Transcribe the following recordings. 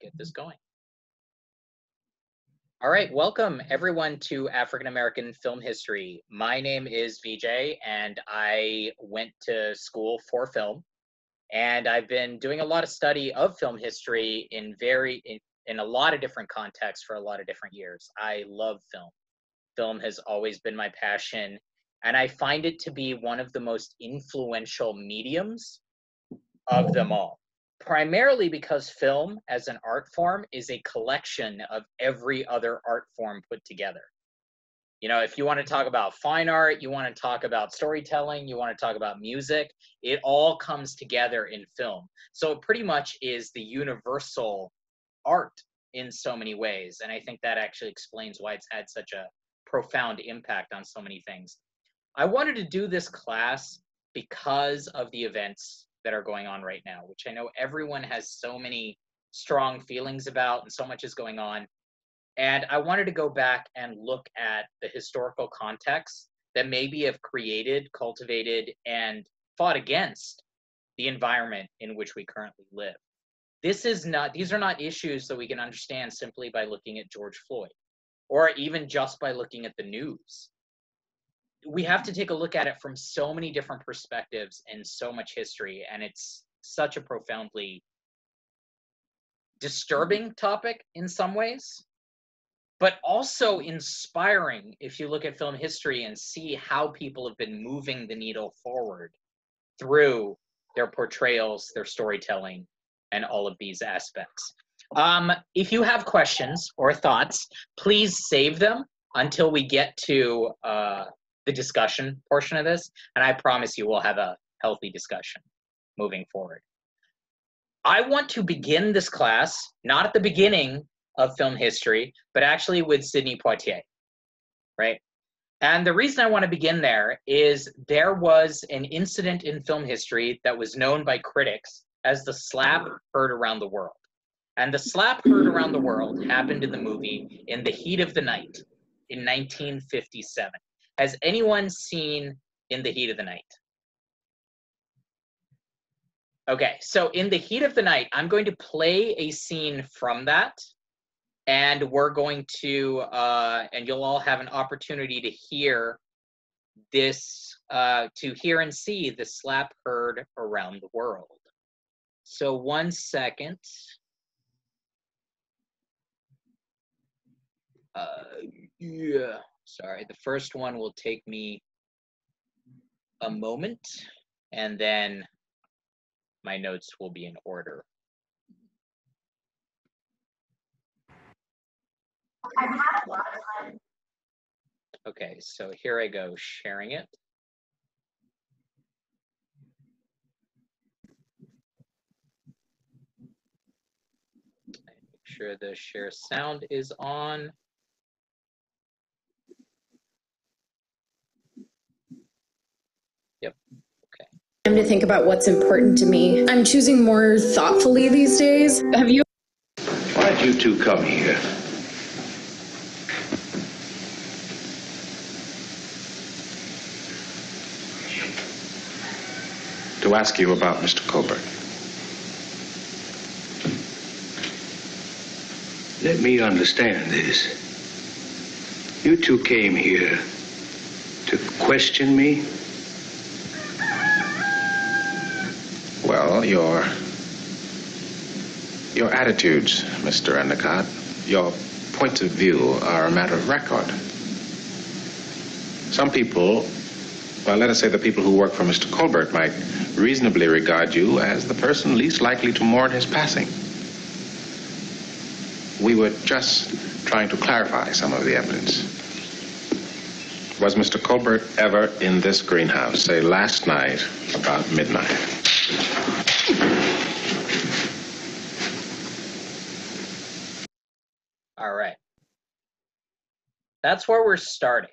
get this going. All right, welcome everyone to African American Film History. My name is VJ, and I went to school for film, and I've been doing a lot of study of film history in very in, in a lot of different contexts for a lot of different years. I love film. Film has always been my passion, and I find it to be one of the most influential mediums of them all primarily because film as an art form is a collection of every other art form put together. You know, if you want to talk about fine art, you want to talk about storytelling, you want to talk about music, it all comes together in film. So it pretty much is the universal art in so many ways. And I think that actually explains why it's had such a profound impact on so many things. I wanted to do this class because of the events that are going on right now, which I know everyone has so many strong feelings about and so much is going on. And I wanted to go back and look at the historical context that maybe have created, cultivated, and fought against the environment in which we currently live. This is not, these are not issues that we can understand simply by looking at George Floyd or even just by looking at the news we have to take a look at it from so many different perspectives and so much history and it's such a profoundly disturbing topic in some ways but also inspiring if you look at film history and see how people have been moving the needle forward through their portrayals their storytelling and all of these aspects. Um, if you have questions or thoughts please save them until we get to uh, the discussion portion of this, and I promise you we'll have a healthy discussion moving forward. I want to begin this class not at the beginning of film history, but actually with Sidney Poitier, right? And the reason I want to begin there is there was an incident in film history that was known by critics as the slap heard around the world. And the slap heard around the world happened in the movie In the Heat of the Night in 1957. Has anyone seen In the Heat of the Night? Okay, so in the heat of the night, I'm going to play a scene from that, and we're going to, uh, and you'll all have an opportunity to hear this, uh, to hear and see the slap heard around the world. So one second. Uh, yeah. Sorry, the first one will take me a moment and then my notes will be in order. Okay, so here I go, sharing it. Make sure the share sound is on. Time to think about what's important to me. I'm choosing more thoughtfully these days. Have you? Why'd you two come here? To ask you about Mr. Colbert. Let me understand this. You two came here to question me? Well, your your attitudes, Mr. Endicott, your points of view are a matter of record. Some people, well, let us say the people who work for Mr. Colbert might reasonably regard you as the person least likely to mourn his passing. We were just trying to clarify some of the evidence. Was Mr. Colbert ever in this greenhouse, say last night about midnight? All right. That's where we're starting.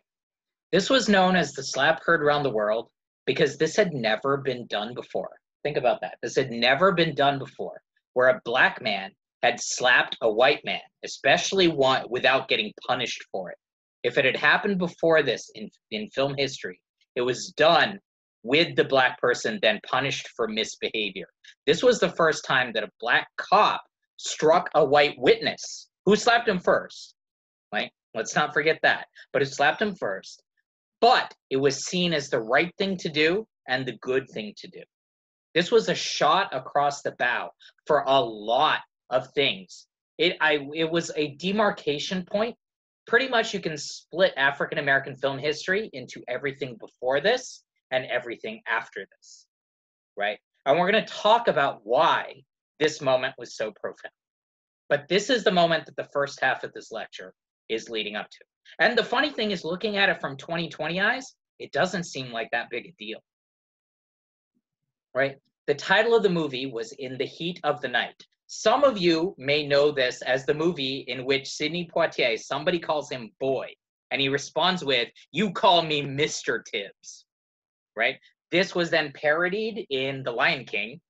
This was known as the slap heard around the world because this had never been done before. Think about that. This had never been done before, where a black man had slapped a white man, especially one without getting punished for it. If it had happened before this in, in film history, it was done with the black person then punished for misbehavior. This was the first time that a black cop struck a white witness who slapped him first. Right? Let's not forget that. But it slapped him first. But it was seen as the right thing to do and the good thing to do. This was a shot across the bow for a lot of things. It I it was a demarcation point. Pretty much you can split African American film history into everything before this and everything after this. Right? And we're going to talk about why this moment was so profound. But this is the moment that the first half of this lecture is leading up to. And the funny thing is, looking at it from 2020 eyes, it doesn't seem like that big a deal. Right? The title of the movie was In the Heat of the Night. Some of you may know this as the movie in which Sidney Poitier, somebody calls him boy, and he responds with, You call me Mr. Tibbs. Right? This was then parodied in The Lion King,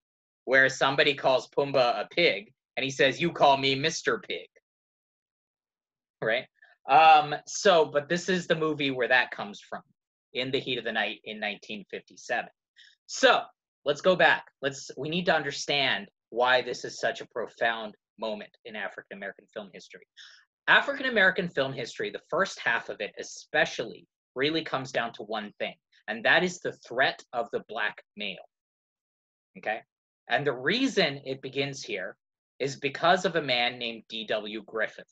where somebody calls Pumbaa a pig, and he says, You call me Mr. Pig. Right? Um, so, but this is the movie where that comes from, In the Heat of the Night in 1957. So, let's go back. Let's we need to understand why this is such a profound moment in African American film history. African American film history, the first half of it especially, really comes down to one thing, and that is the threat of the black male. Okay? And the reason it begins here is because of a man named D.W. Griffith.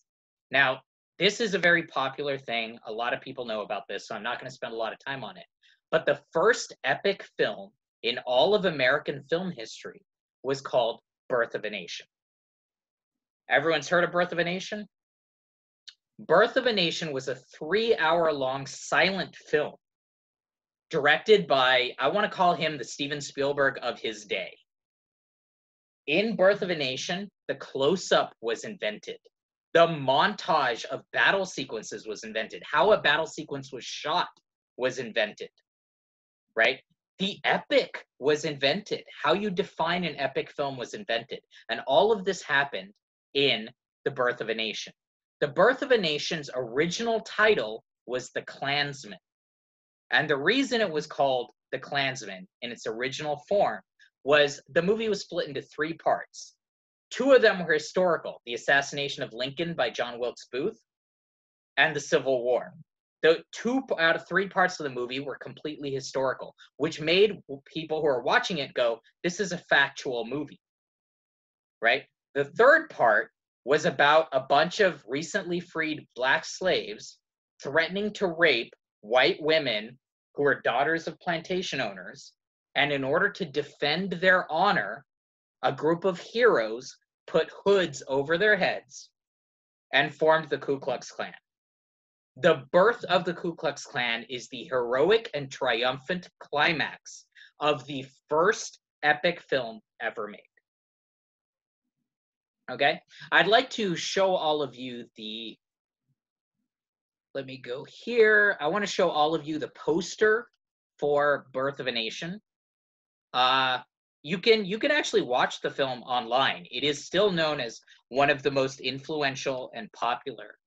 Now, this is a very popular thing. A lot of people know about this, so I'm not going to spend a lot of time on it. But the first epic film in all of American film history was called Birth of a Nation. Everyone's heard of Birth of a Nation? Birth of a Nation was a three hour long silent film directed by, I want to call him the Steven Spielberg of his day. In Birth of a Nation, the close up was invented. The montage of battle sequences was invented. How a battle sequence was shot was invented. Right? The epic was invented. How you define an epic film was invented. And all of this happened in The Birth of a Nation. The Birth of a Nation's original title was The Klansman. And the reason it was called The Klansman in its original form was the movie was split into three parts. Two of them were historical the assassination of Lincoln by John Wilkes Booth and the Civil War. The two out of three parts of the movie were completely historical, which made people who are watching it go, This is a factual movie. Right? The third part was about a bunch of recently freed black slaves threatening to rape white women who were daughters of plantation owners and in order to defend their honor, a group of heroes put hoods over their heads and formed the Ku Klux Klan. The birth of the Ku Klux Klan is the heroic and triumphant climax of the first epic film ever made. Okay, I'd like to show all of you the. Let me go here. I want to show all of you the poster for Birth of a Nation. Uh, you can you can actually watch the film online. It is still known as one of the most influential and popular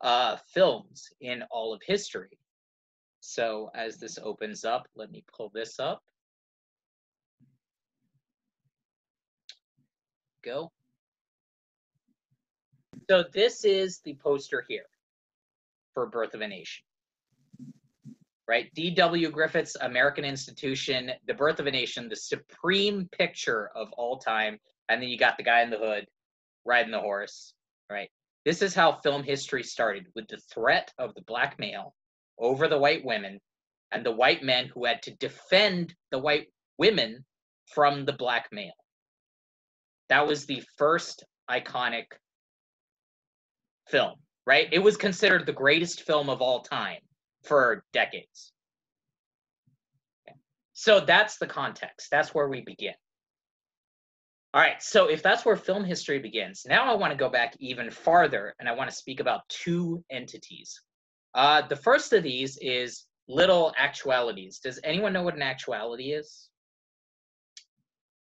uh, films in all of history. So as this opens up, let me pull this up. Go. So this is the poster here for Birth of a Nation right? D.W. Griffith's American Institution, The Birth of a Nation, the supreme picture of all time. And then you got the guy in the hood riding the horse, right? This is how film history started with the threat of the black male over the white women and the white men who had to defend the white women from the black male. That was the first iconic film, right? It was considered the greatest film of all time for decades. So that's the context. That's where we begin. All right, so if that's where film history begins, now I want to go back even farther and I want to speak about two entities. Uh, the first of these is little actualities. Does anyone know what an actuality is?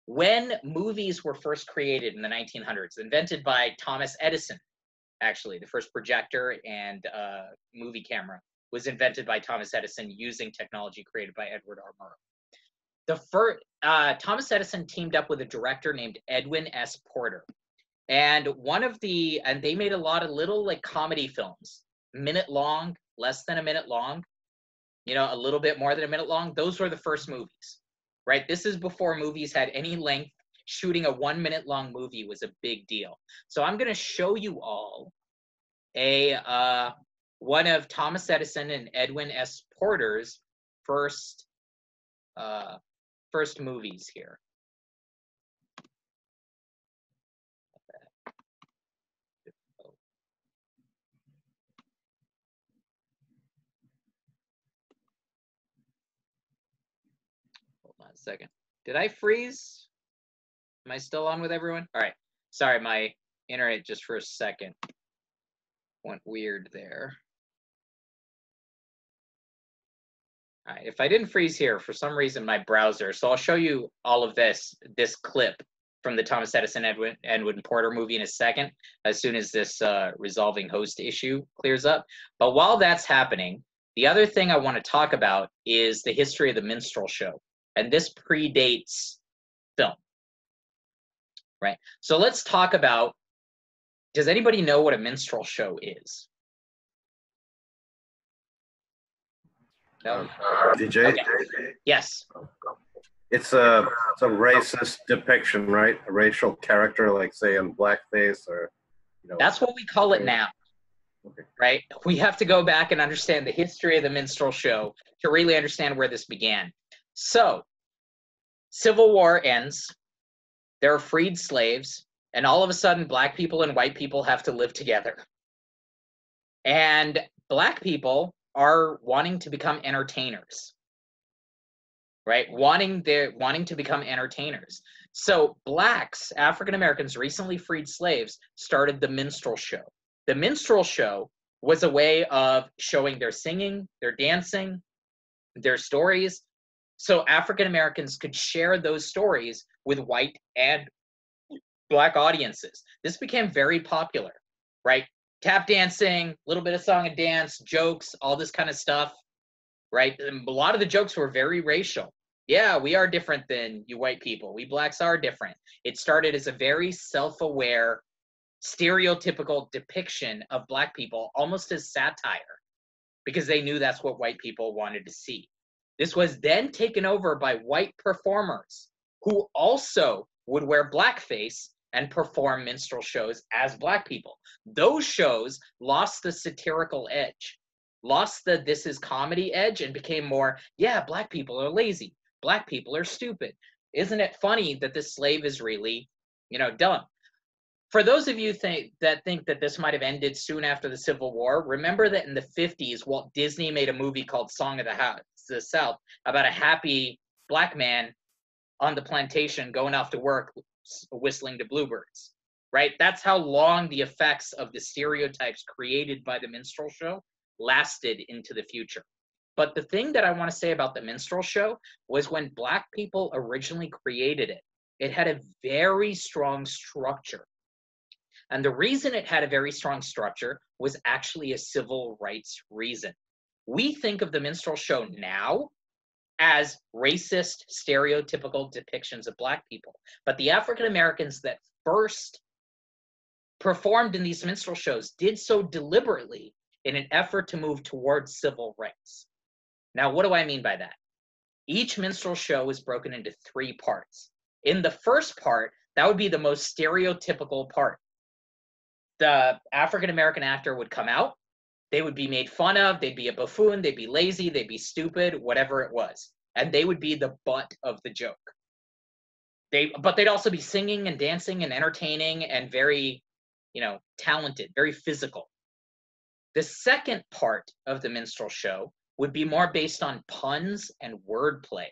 When movies were first created in the 1900s, invented by Thomas Edison, actually, the first projector and uh, movie camera was invented by Thomas Edison using technology created by Edward R. Murrow. The first, uh, Thomas Edison teamed up with a director named Edwin S. Porter. And one of the, and they made a lot of little like comedy films, minute long, less than a minute long, you know, a little bit more than a minute long. Those were the first movies, right? This is before movies had any length. Shooting a one minute long movie was a big deal. So I'm going to show you all a uh, one of Thomas Edison and Edwin S. Porter's first uh, first movies here. Hold on a second. Did I freeze? Am I still on with everyone? All right. Sorry, my internet just for a second went weird there. Right, if I didn't freeze here, for some reason my browser, so I'll show you all of this, this clip from the Thomas Edison Edwin, Edwin Porter movie in a second, as soon as this uh, resolving host issue clears up. But while that's happening, the other thing I want to talk about is the history of the minstrel show. And this predates film, right? So let's talk about, does anybody know what a minstrel show is? No? Uh, DJ, Okay. Yes. it's a it's a racist depiction, right? A racial character, like say in blackface or you know. That's what we call it now. Okay. Right? We have to go back and understand the history of the minstrel show to really understand where this began. So, Civil War ends. There are freed slaves, and all of a sudden, black people and white people have to live together. And black people are wanting to become entertainers. Right? Wanting their wanting to become entertainers. So blacks, African Americans, recently freed slaves, started the minstrel show. The minstrel show was a way of showing their singing, their dancing, their stories. So African Americans could share those stories with white and black audiences. This became very popular, right? Tap dancing, a little bit of song and dance, jokes, all this kind of stuff, right? And a lot of the jokes were very racial. Yeah, we are different than you white people. We blacks are different. It started as a very self aware, stereotypical depiction of black people, almost as satire, because they knew that's what white people wanted to see. This was then taken over by white performers who also would wear blackface and perform minstrel shows as black people. Those shows lost the satirical edge, lost the this is comedy edge, and became more, yeah, black people are lazy, black people are stupid. Isn't it funny that this slave is really, you know, dumb? For those of you think that think that this might have ended soon after the Civil War, remember that in the 50s, Walt Disney made a movie called Song of the House, the South, about a happy black man on the plantation going off to work whistling to bluebirds right? That's how long the effects of the stereotypes created by the minstrel show lasted into the future. But the thing that i want to say about the minstrel show was when black people originally created it it had a very strong structure. And the reason it had a very strong structure was actually a civil rights reason. We think of the minstrel show now as racist, stereotypical depictions of Black people. But the African Americans that first performed in these minstrel shows did so deliberately in an effort to move towards civil rights. Now, what do I mean by that? Each minstrel show is broken into three parts. In the first part, that would be the most stereotypical part. The African American actor would come out, they would be made fun of, they'd be a buffoon, they'd be lazy, they'd be stupid, whatever it was. And they would be the butt of the joke. They but they'd also be singing and dancing and entertaining and very, you know, talented, very physical. The second part of the minstrel show would be more based on puns and wordplay.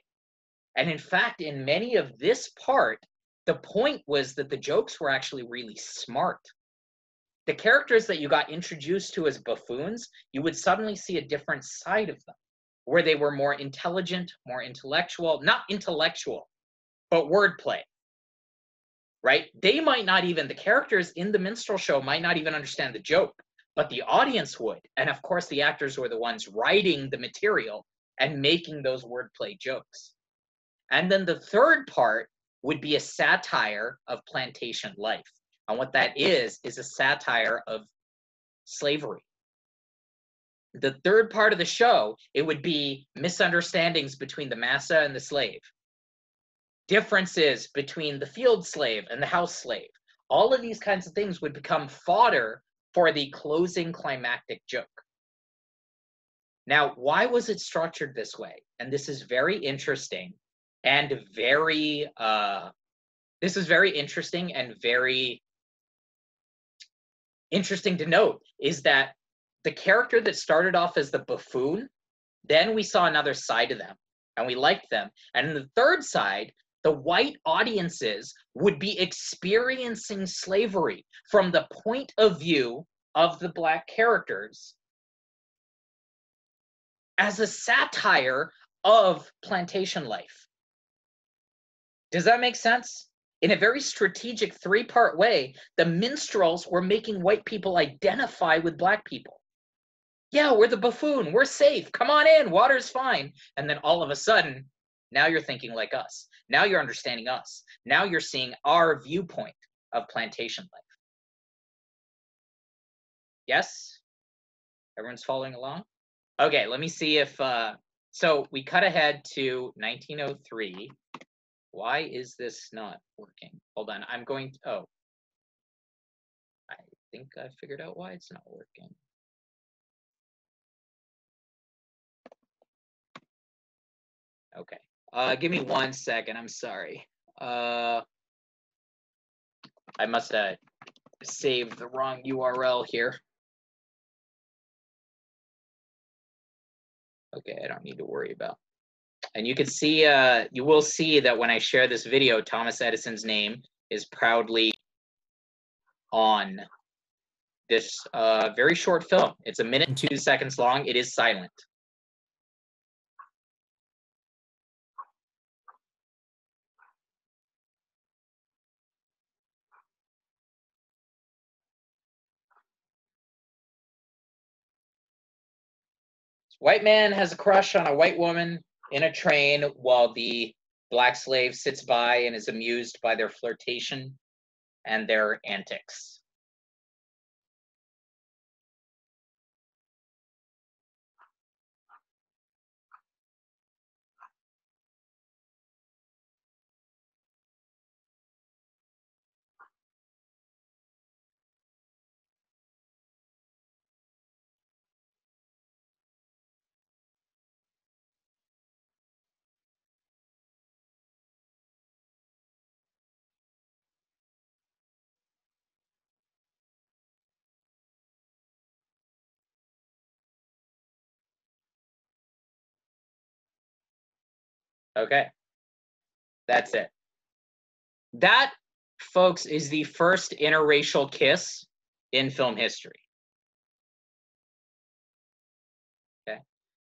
And in fact, in many of this part, the point was that the jokes were actually really smart the characters that you got introduced to as buffoons, you would suddenly see a different side of them, where they were more intelligent, more intellectual, not intellectual, but wordplay. Right? They might not even, the characters in the minstrel show might not even understand the joke, but the audience would. And of course, the actors were the ones writing the material and making those wordplay jokes. And then the third part would be a satire of plantation life And what that is, is a satire of slavery. The third part of the show, it would be misunderstandings between the massa and the slave, differences between the field slave and the house slave. All of these kinds of things would become fodder for the closing climactic joke. Now, why was it structured this way? And this is very interesting and very uh this is very interesting and very interesting to note is that the character that started off as the buffoon, then we saw another side of them and we liked them. And in the third side, the white audiences would be experiencing slavery from the point of view of the black characters as a satire of plantation life. Does that make sense? In a very strategic three part way, the minstrels were making white people identify with black people. Yeah, we're the buffoon. We're safe. Come on in. Water's fine. And then all of a sudden, now you're thinking like us. Now you're understanding us. Now you're seeing our viewpoint of plantation life. Yes? Everyone's following along? Okay, let me see if uh so we cut ahead to 1903. Why is this not working? Hold on, I'm going to oh. I think I figured out why it's not working. Okay. Uh give me one second. I'm sorry. Uh I must have saved the wrong URL here. Okay, I don't need to worry about. And you can see, uh, you will see that when I share this video, Thomas Edison's name is proudly on this uh, very short film. It's a minute and two seconds long. It is silent. White man has a crush on a white woman in a train while the black slave sits by and is amused by their flirtation and their antics. Okay. That's it. That, folks, is the first interracial kiss in film history. Okay.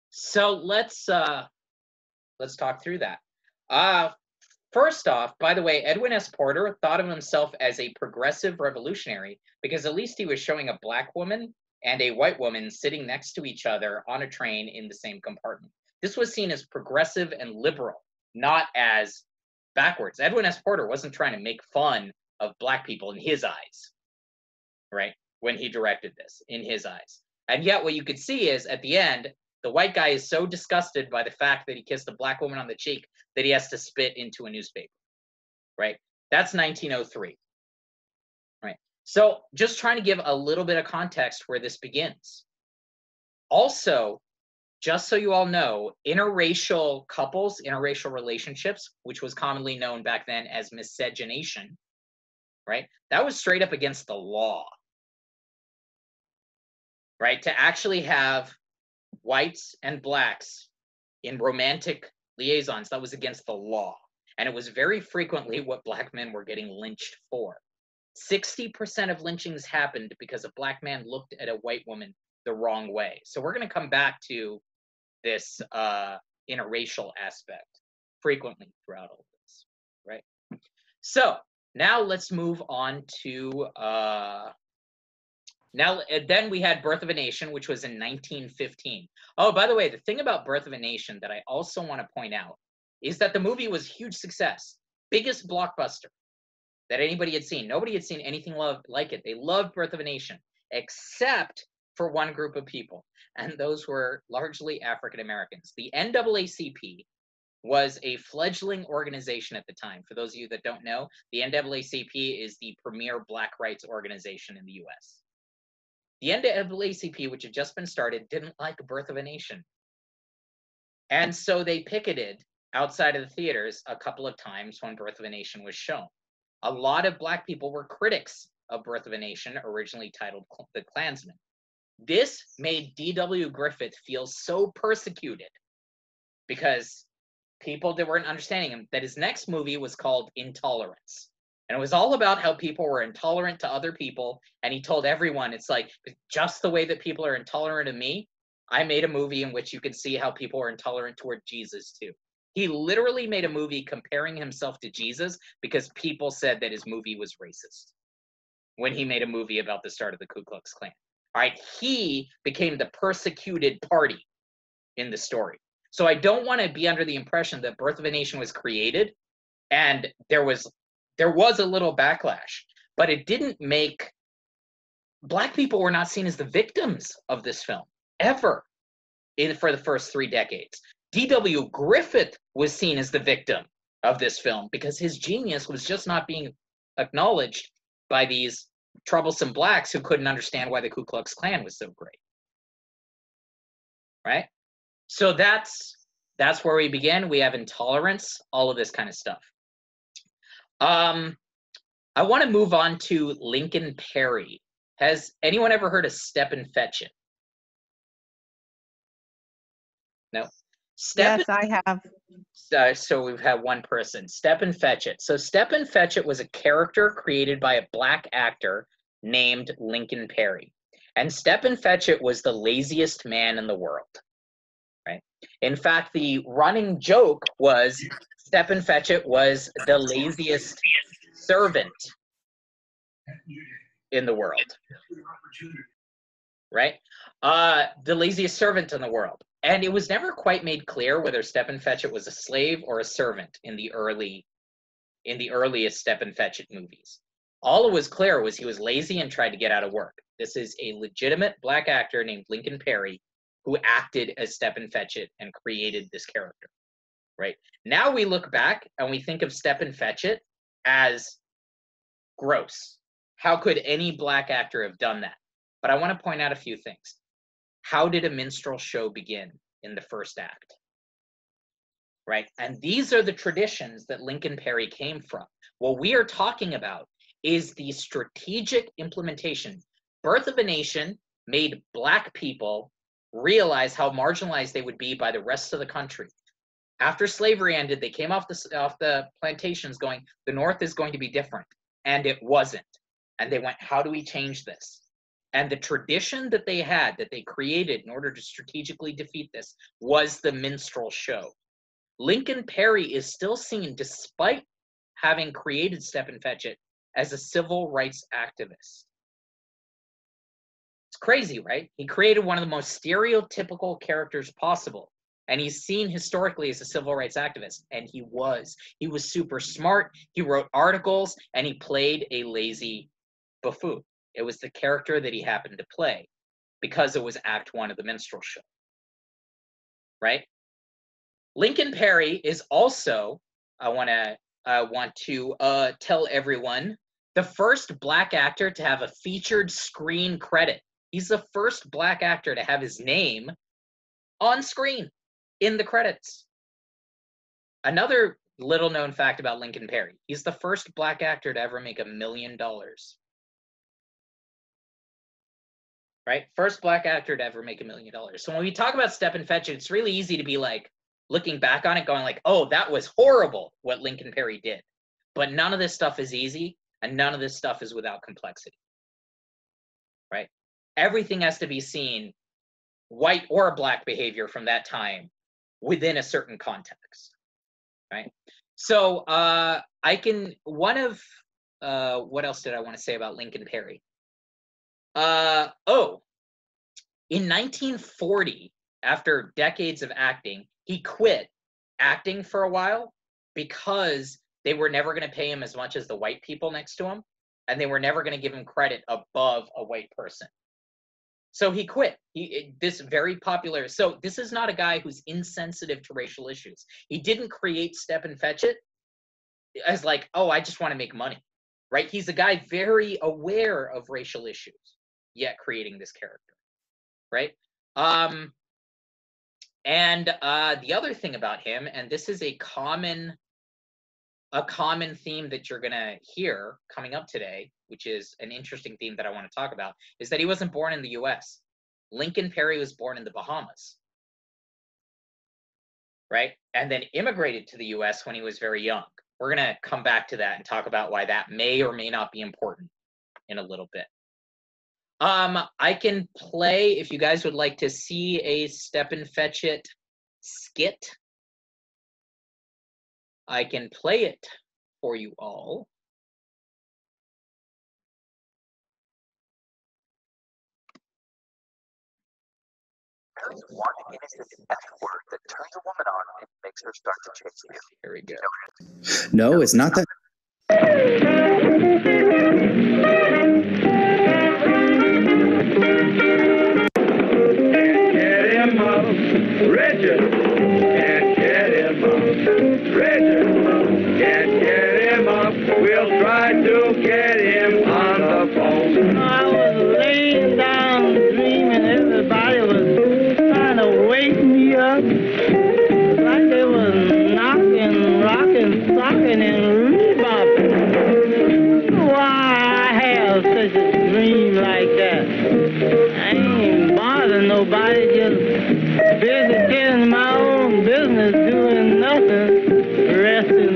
So let's uh let's talk through that. Uh first off, by the way, Edwin S. Porter thought of himself as a progressive revolutionary because at least he was showing a black woman and a white woman sitting next to each other on a train in the same compartment. This was seen as progressive and liberal, not as backwards. Edwin S. Porter wasn't trying to make fun of black people in his eyes, right? When he directed this, in his eyes. And yet, what you could see is at the end, the white guy is so disgusted by the fact that he kissed a black woman on the cheek that he has to spit into a newspaper, right? That's 1903, right? So, just trying to give a little bit of context where this begins. Also, just so you all know, interracial couples, interracial relationships, which was commonly known back then as miscegenation, right? That was straight up against the law, right? To actually have whites and blacks in romantic liaisons, that was against the law. And it was very frequently what black men were getting lynched for. 60% of lynchings happened because a black man looked at a white woman the wrong way. So we're going to come back to this uh, interracial aspect frequently throughout all this, right? So now let's move on to uh, now. Uh, then we had Birth of a Nation, which was in 1915. Oh, by the way, the thing about Birth of a Nation that I also want to point out is that the movie was huge success, biggest blockbuster that anybody had seen. Nobody had seen anything love, like it. They loved Birth of a Nation, except for one group of people, and those were largely African Americans. The NAACP was a fledgling organization at the time. For those of you that don't know, the NAACP is the premier black rights organization in the US. The NAACP, which had just been started, didn't like Birth of a Nation. And so they picketed outside of the theaters a couple of times when Birth of a Nation was shown. A lot of black people were critics of Birth of a Nation, originally titled The Klansman. This made D.W. Griffith feel so persecuted because people that weren't understanding him that his next movie was called Intolerance. And it was all about how people were intolerant to other people. And he told everyone, it's like just the way that people are intolerant of me. I made a movie in which you can see how people are intolerant toward Jesus too. He literally made a movie comparing himself to Jesus because people said that his movie was racist when he made a movie about the start of the Ku Klux Klan. Right, he became the persecuted party in the story. So I don't want to be under the impression that Birth of a Nation was created and there was there was a little backlash, but it didn't make black people were not seen as the victims of this film ever in for the first 3 decades. D.W. Griffith was seen as the victim of this film because his genius was just not being acknowledged by these troublesome blacks who couldn't understand why the Ku Klux Klan was so great. Right? So that's that's where we begin. We have intolerance, all of this kind of stuff. Um, I want to move on to Lincoln Perry. Has anyone ever heard of Stepin Fetchit? No. Stepin, yes, I have. Uh, so we've had one person, Stepin Fetchit. So Stepin Fetchit was a character created by a black actor named Lincoln Perry. And Stepin Fetchit was the laziest man in the world right? In fact, the running joke was Stepin Fetchit was the laziest servant in the world. Right? Uh, the laziest servant in the world. And it was never quite made clear whether Stepin Fetchit was a slave or a servant in the early in the earliest Stepin Fetchit movies. All it was clear was he was lazy and tried to get out of work. This is a legitimate black actor named Lincoln Perry who acted as Stepin Fetchit and created this character. Right now, we look back and we think of Stepin Fetchit as gross. How could any black actor have done that? But I want to point out a few things. How did a minstrel show begin in the first act? Right? And these are the traditions that Lincoln Perry came from. What we are talking about is the strategic implementation. Birth of a Nation made Black people realize how marginalized they would be by the rest of the country. After slavery ended, they came off the off the plantations going, the North is going to be different, and it wasn't. And they went, how do we change this? And the tradition that they had, that they created in order to strategically defeat this, was the minstrel show. Lincoln Perry is still seen, despite having created Stepin Fetchit, as a civil rights activist It's crazy, right? He created one of the most stereotypical characters possible. And he's seen historically as a civil rights activist. And he was. He was super smart. He wrote articles and he played a lazy buffoon. It was the character that he happened to play because it was Act One of the minstrel show. Right? Lincoln Perry is also, I want to I want to uh, tell everyone, the first black actor to have a featured screen credit He's the first black actor to have his name on screen in the credits. Another little known fact about Lincoln Perry he's the first black actor to ever make a million dollars. Right? First black actor to ever make a million dollars. So when we talk about Stepin Fetchit, it's really easy to be like, looking back on it, going like, oh, that was horrible what Lincoln Perry did. But none of this stuff is easy, and none of this stuff is without complexity. Right? everything has to be seen white or black behavior from that time within a certain context right so uh i can one of uh what else did i want to say about lincoln perry uh oh in 1940 after decades of acting he quit acting for a while because they were never going to pay him as much as the white people next to him, and they were never going to give him credit above a white person. So he quit. He this very popular. So this is not a guy who's insensitive to racial issues. He didn't create Stepin Fetchit as like, oh, I just want to make money, right? He's a guy very aware of racial issues, yet creating this character, right? Um, and uh, the other thing about him, and this is a common a common theme that you're going to hear coming up today, which is an interesting theme that I want to talk about, is that he wasn't born in the US. Lincoln Perry was born in the Bahamas. Right? And then immigrated to the US when he was very young. We're going to come back to that and talk about why that may or may not be important in a little bit. Um, I can play if you guys would like to see a Stepin Fetchit skit I can play it for you all. There's one innocent F word that turns a woman on and makes her start to chase you. Here we go. No, it's not that. Richard.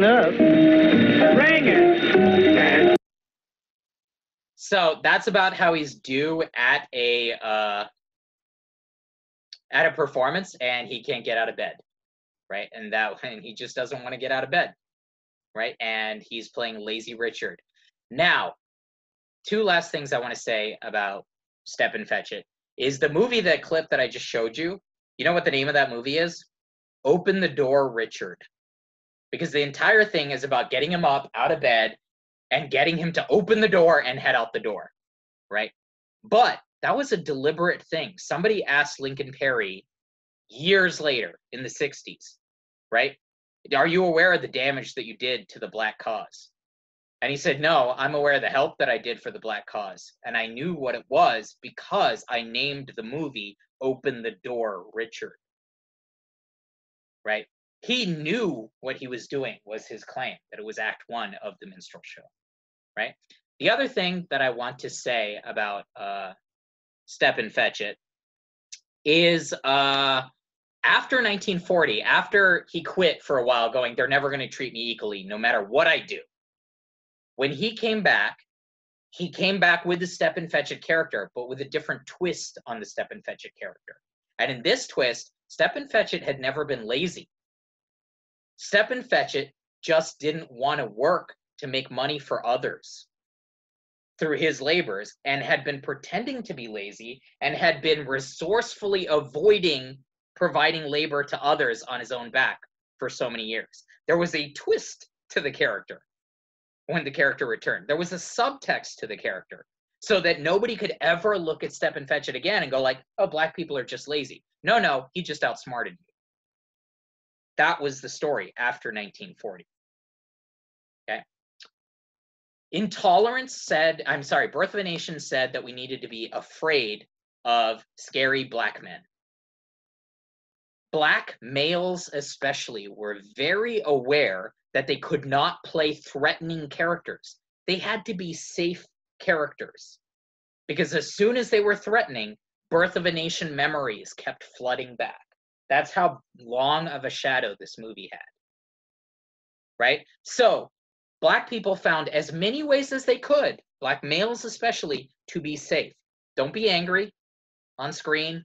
Resting up. Ring it. So that's about how he's due at a uh, at a performance, and he can't get out of bed, right? And that and he just doesn't want to get out of bed, right? And he's playing Lazy Richard. Now, two last things I want to say about Stepin Fetchit is the movie that clip that I just showed you. You know what the name of that movie is? Open the Door, Richard. Because the entire thing is about getting him up out of bed and getting him to open the door and head out the door, right? But that was a deliberate thing. Somebody asked Lincoln Perry years later in the 60s, right? Are you aware of the damage that you did to the black cause? And he said, No, I'm aware of the help that I did for the black cause. And I knew what it was because I named the movie Open the Door Richard. Right? He knew what he was doing was his claim that it was act one of the minstrel show. Right? The other thing that I want to say about uh, Stepin Fetchit is uh, after 1940, after he quit for a while, going, they're never going to treat me equally, no matter what I do. When he came back, he came back with the Stepin Fetchit character, but with a different twist on the Stepin Fetchit character. And in this twist, Stepin Fetchit had never been lazy. Stepin Fetchit just didn't want to work to make money for others through his labors and had been pretending to be lazy and had been resourcefully avoiding providing labor to others on his own back for so many years. There was a twist to the character when the character returned. There was a subtext to the character so that nobody could ever look at Stepin Fetchit again and go like, oh, black people are just lazy. No, no, he just outsmarted you. That was the story after 1940. Okay. Intolerance said, I'm sorry, Birth of a Nation said that we needed to be afraid of scary black men. Black males, especially, were very aware that they could not play threatening characters. They had to be safe characters. Because as soon as they were threatening, Birth of a Nation memories kept flooding back. That's how long of a shadow this movie had. Right? So, black people found as many ways as they could, black males especially, to be safe. Don't be angry on screen.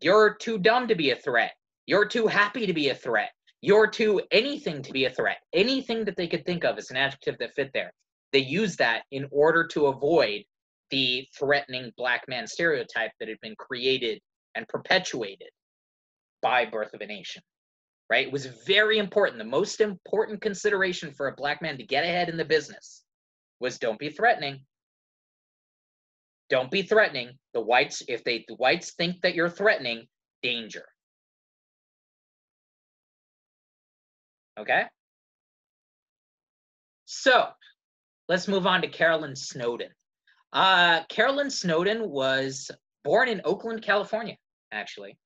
You're too dumb to be a threat. You're too happy to be a threat. You're too anything to be a threat. Anything that they could think of as an adjective that fit there. They used that in order to avoid the threatening black man stereotype that had been created and perpetuated by Birth of a Nation. right? It was very important. The most important consideration for a black man to get ahead in the business was don't be threatening. Don't be threatening. The whites, if they the whites think that you're threatening, danger. Okay? So let's move on to Carolyn Snowden. Uh, Carolyn Snowden was born in Oakland, California, actually.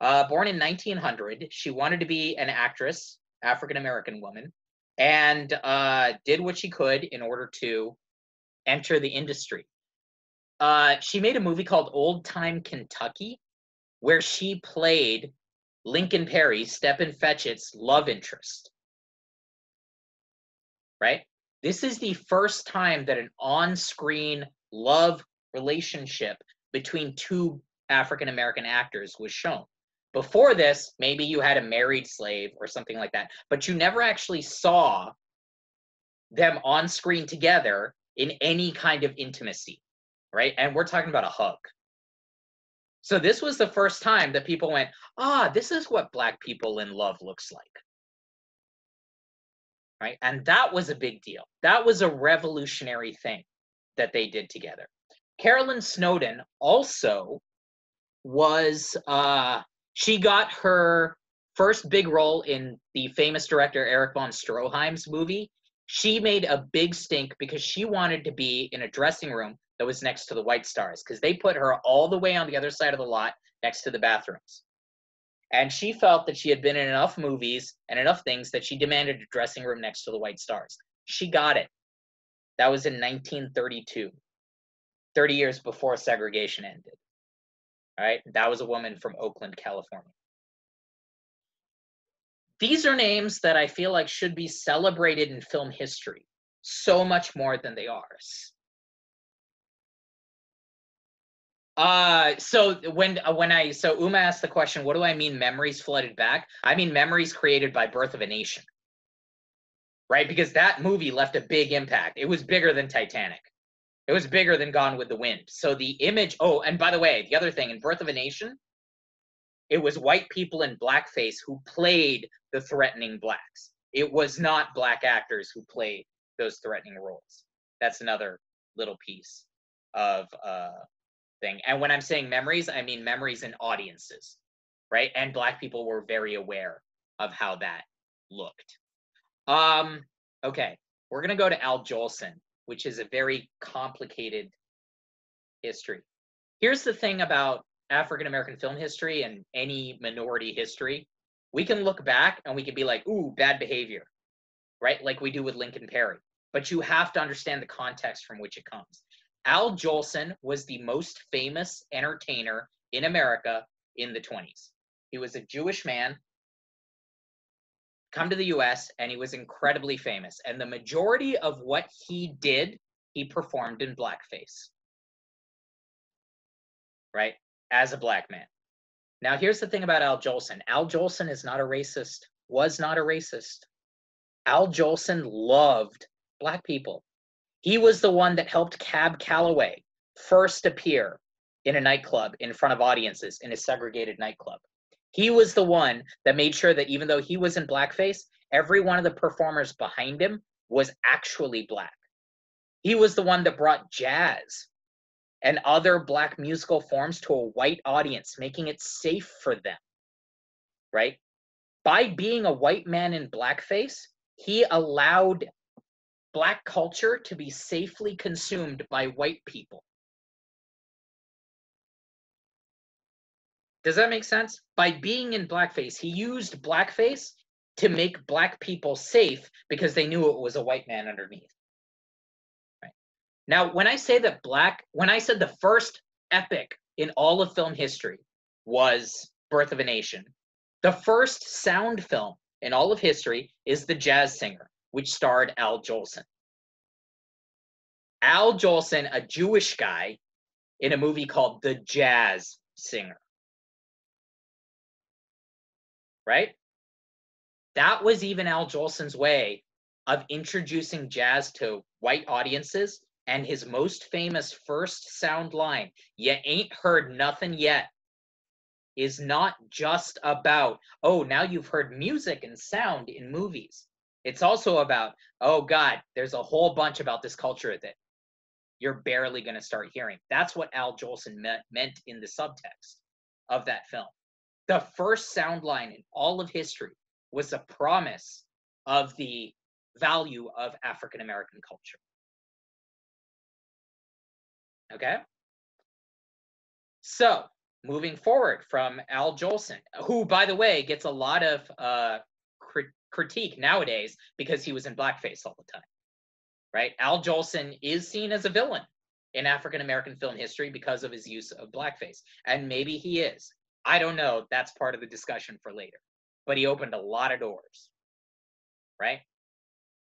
Uh, born in 1900. She wanted to be an actress, African American woman, and uh, did what she could in order to enter the industry. Uh, she made a movie called Old Time Kentucky, where she played Lincoln Perry, Stepin Fetchit's love interest. Right? This is the first time that an on screen love relationship between two African American actors was shown. Before this, maybe you had a married slave or something like that, but you never actually saw them on screen together in any kind of intimacy, right? And we're talking about a hug. So this was the first time that people went, ah, this is what black people in love looks like. Right? And that was a big deal. That was a revolutionary thing that they did together. Carolynne Snowden also was uh she got her first big role in the famous director Erich von Stroheim's movie. She made a big stink because she wanted to be in a dressing room that was next to the White Stars because they put her all the way on the other side of the lot next to the bathrooms. And she felt that she had been in enough movies and enough things that she demanded a dressing room next to the White Stars. She got it. That was in 1932, 30 years before segregation ended. All right, that was a woman from Oakland, California. These are names that I feel like should be celebrated in film history so much more than they are. Uh, so when when I so Uma asked the question, what do I mean memories flooded back? I mean memories created by Birth of a Nation. Right? Because that movie left a big impact. It was bigger than Titanic. It was bigger than Gone with the Wind. So the image, oh, and by the way, the other thing in Birth of a Nation, it was white people in blackface who played the threatening blacks. It was not black actors who played those threatening roles. That's another little piece of uh thing. And when I'm saying memories, I mean memories in audiences, right? And black people were very aware of how that looked. Um, okay, we're gonna go to Al Jolson, which is a very complicated history. Here's the thing about African American film history and any minority history. We can look back and we can be like, ooh, bad behavior, right? Like we do with Lincoln Perry. But you have to understand the context from which it comes. Al Jolson was the most famous entertainer in America in the 20s. He was a Jewish man, come to the US, and he was incredibly famous. And the majority of what he did, he performed in blackface. Right? As a black man. Now, here's the thing about Al Jolson Al Jolson is not a racist, was not a racist. Al Jolson loved black people. He was the one that helped Cab Calloway first appear in a nightclub in front of audiences in a segregated nightclub. He was the one that made sure that even though he was in blackface, every one of the performers behind him was actually black. He was the one that brought jazz and other black musical forms to a white audience, making it safe for them. Right? By being a white man in blackface, he allowed black culture to be safely consumed by white people. Does that make sense? By being in blackface, he used blackface to make black people safe because they knew it was a white man underneath. Right. Now, when I say that black, when I said the first epic in all of film history was Birth of a Nation, the first sound film in all of history is The Jazz Singer which starred Al Jolson. Al Jolson, a Jewish guy, in a movie called The Jazz Singer. Right? That was even Al Jolson's way of introducing jazz to white audiences and his most famous first sound line, You ain't heard nothing yet. is not just about, oh, now you've heard music and sound in movies. It's also about, oh God, there's a whole bunch about this culture that you're barely going to start hearing. That's what Al Jolson meant, meant in the subtext of that film. The first sound line in all of history was a promise of the value of African American culture. Okay? So, moving forward from Al Jolson, who, by the way, gets a lot of uh, crit- critique nowadays because he was in blackface all the time, right? Al Jolson is seen as a villain in African American film history because of his use of blackface. And maybe he is. I don't know. That's part of the discussion for later. But he opened a lot of doors, right?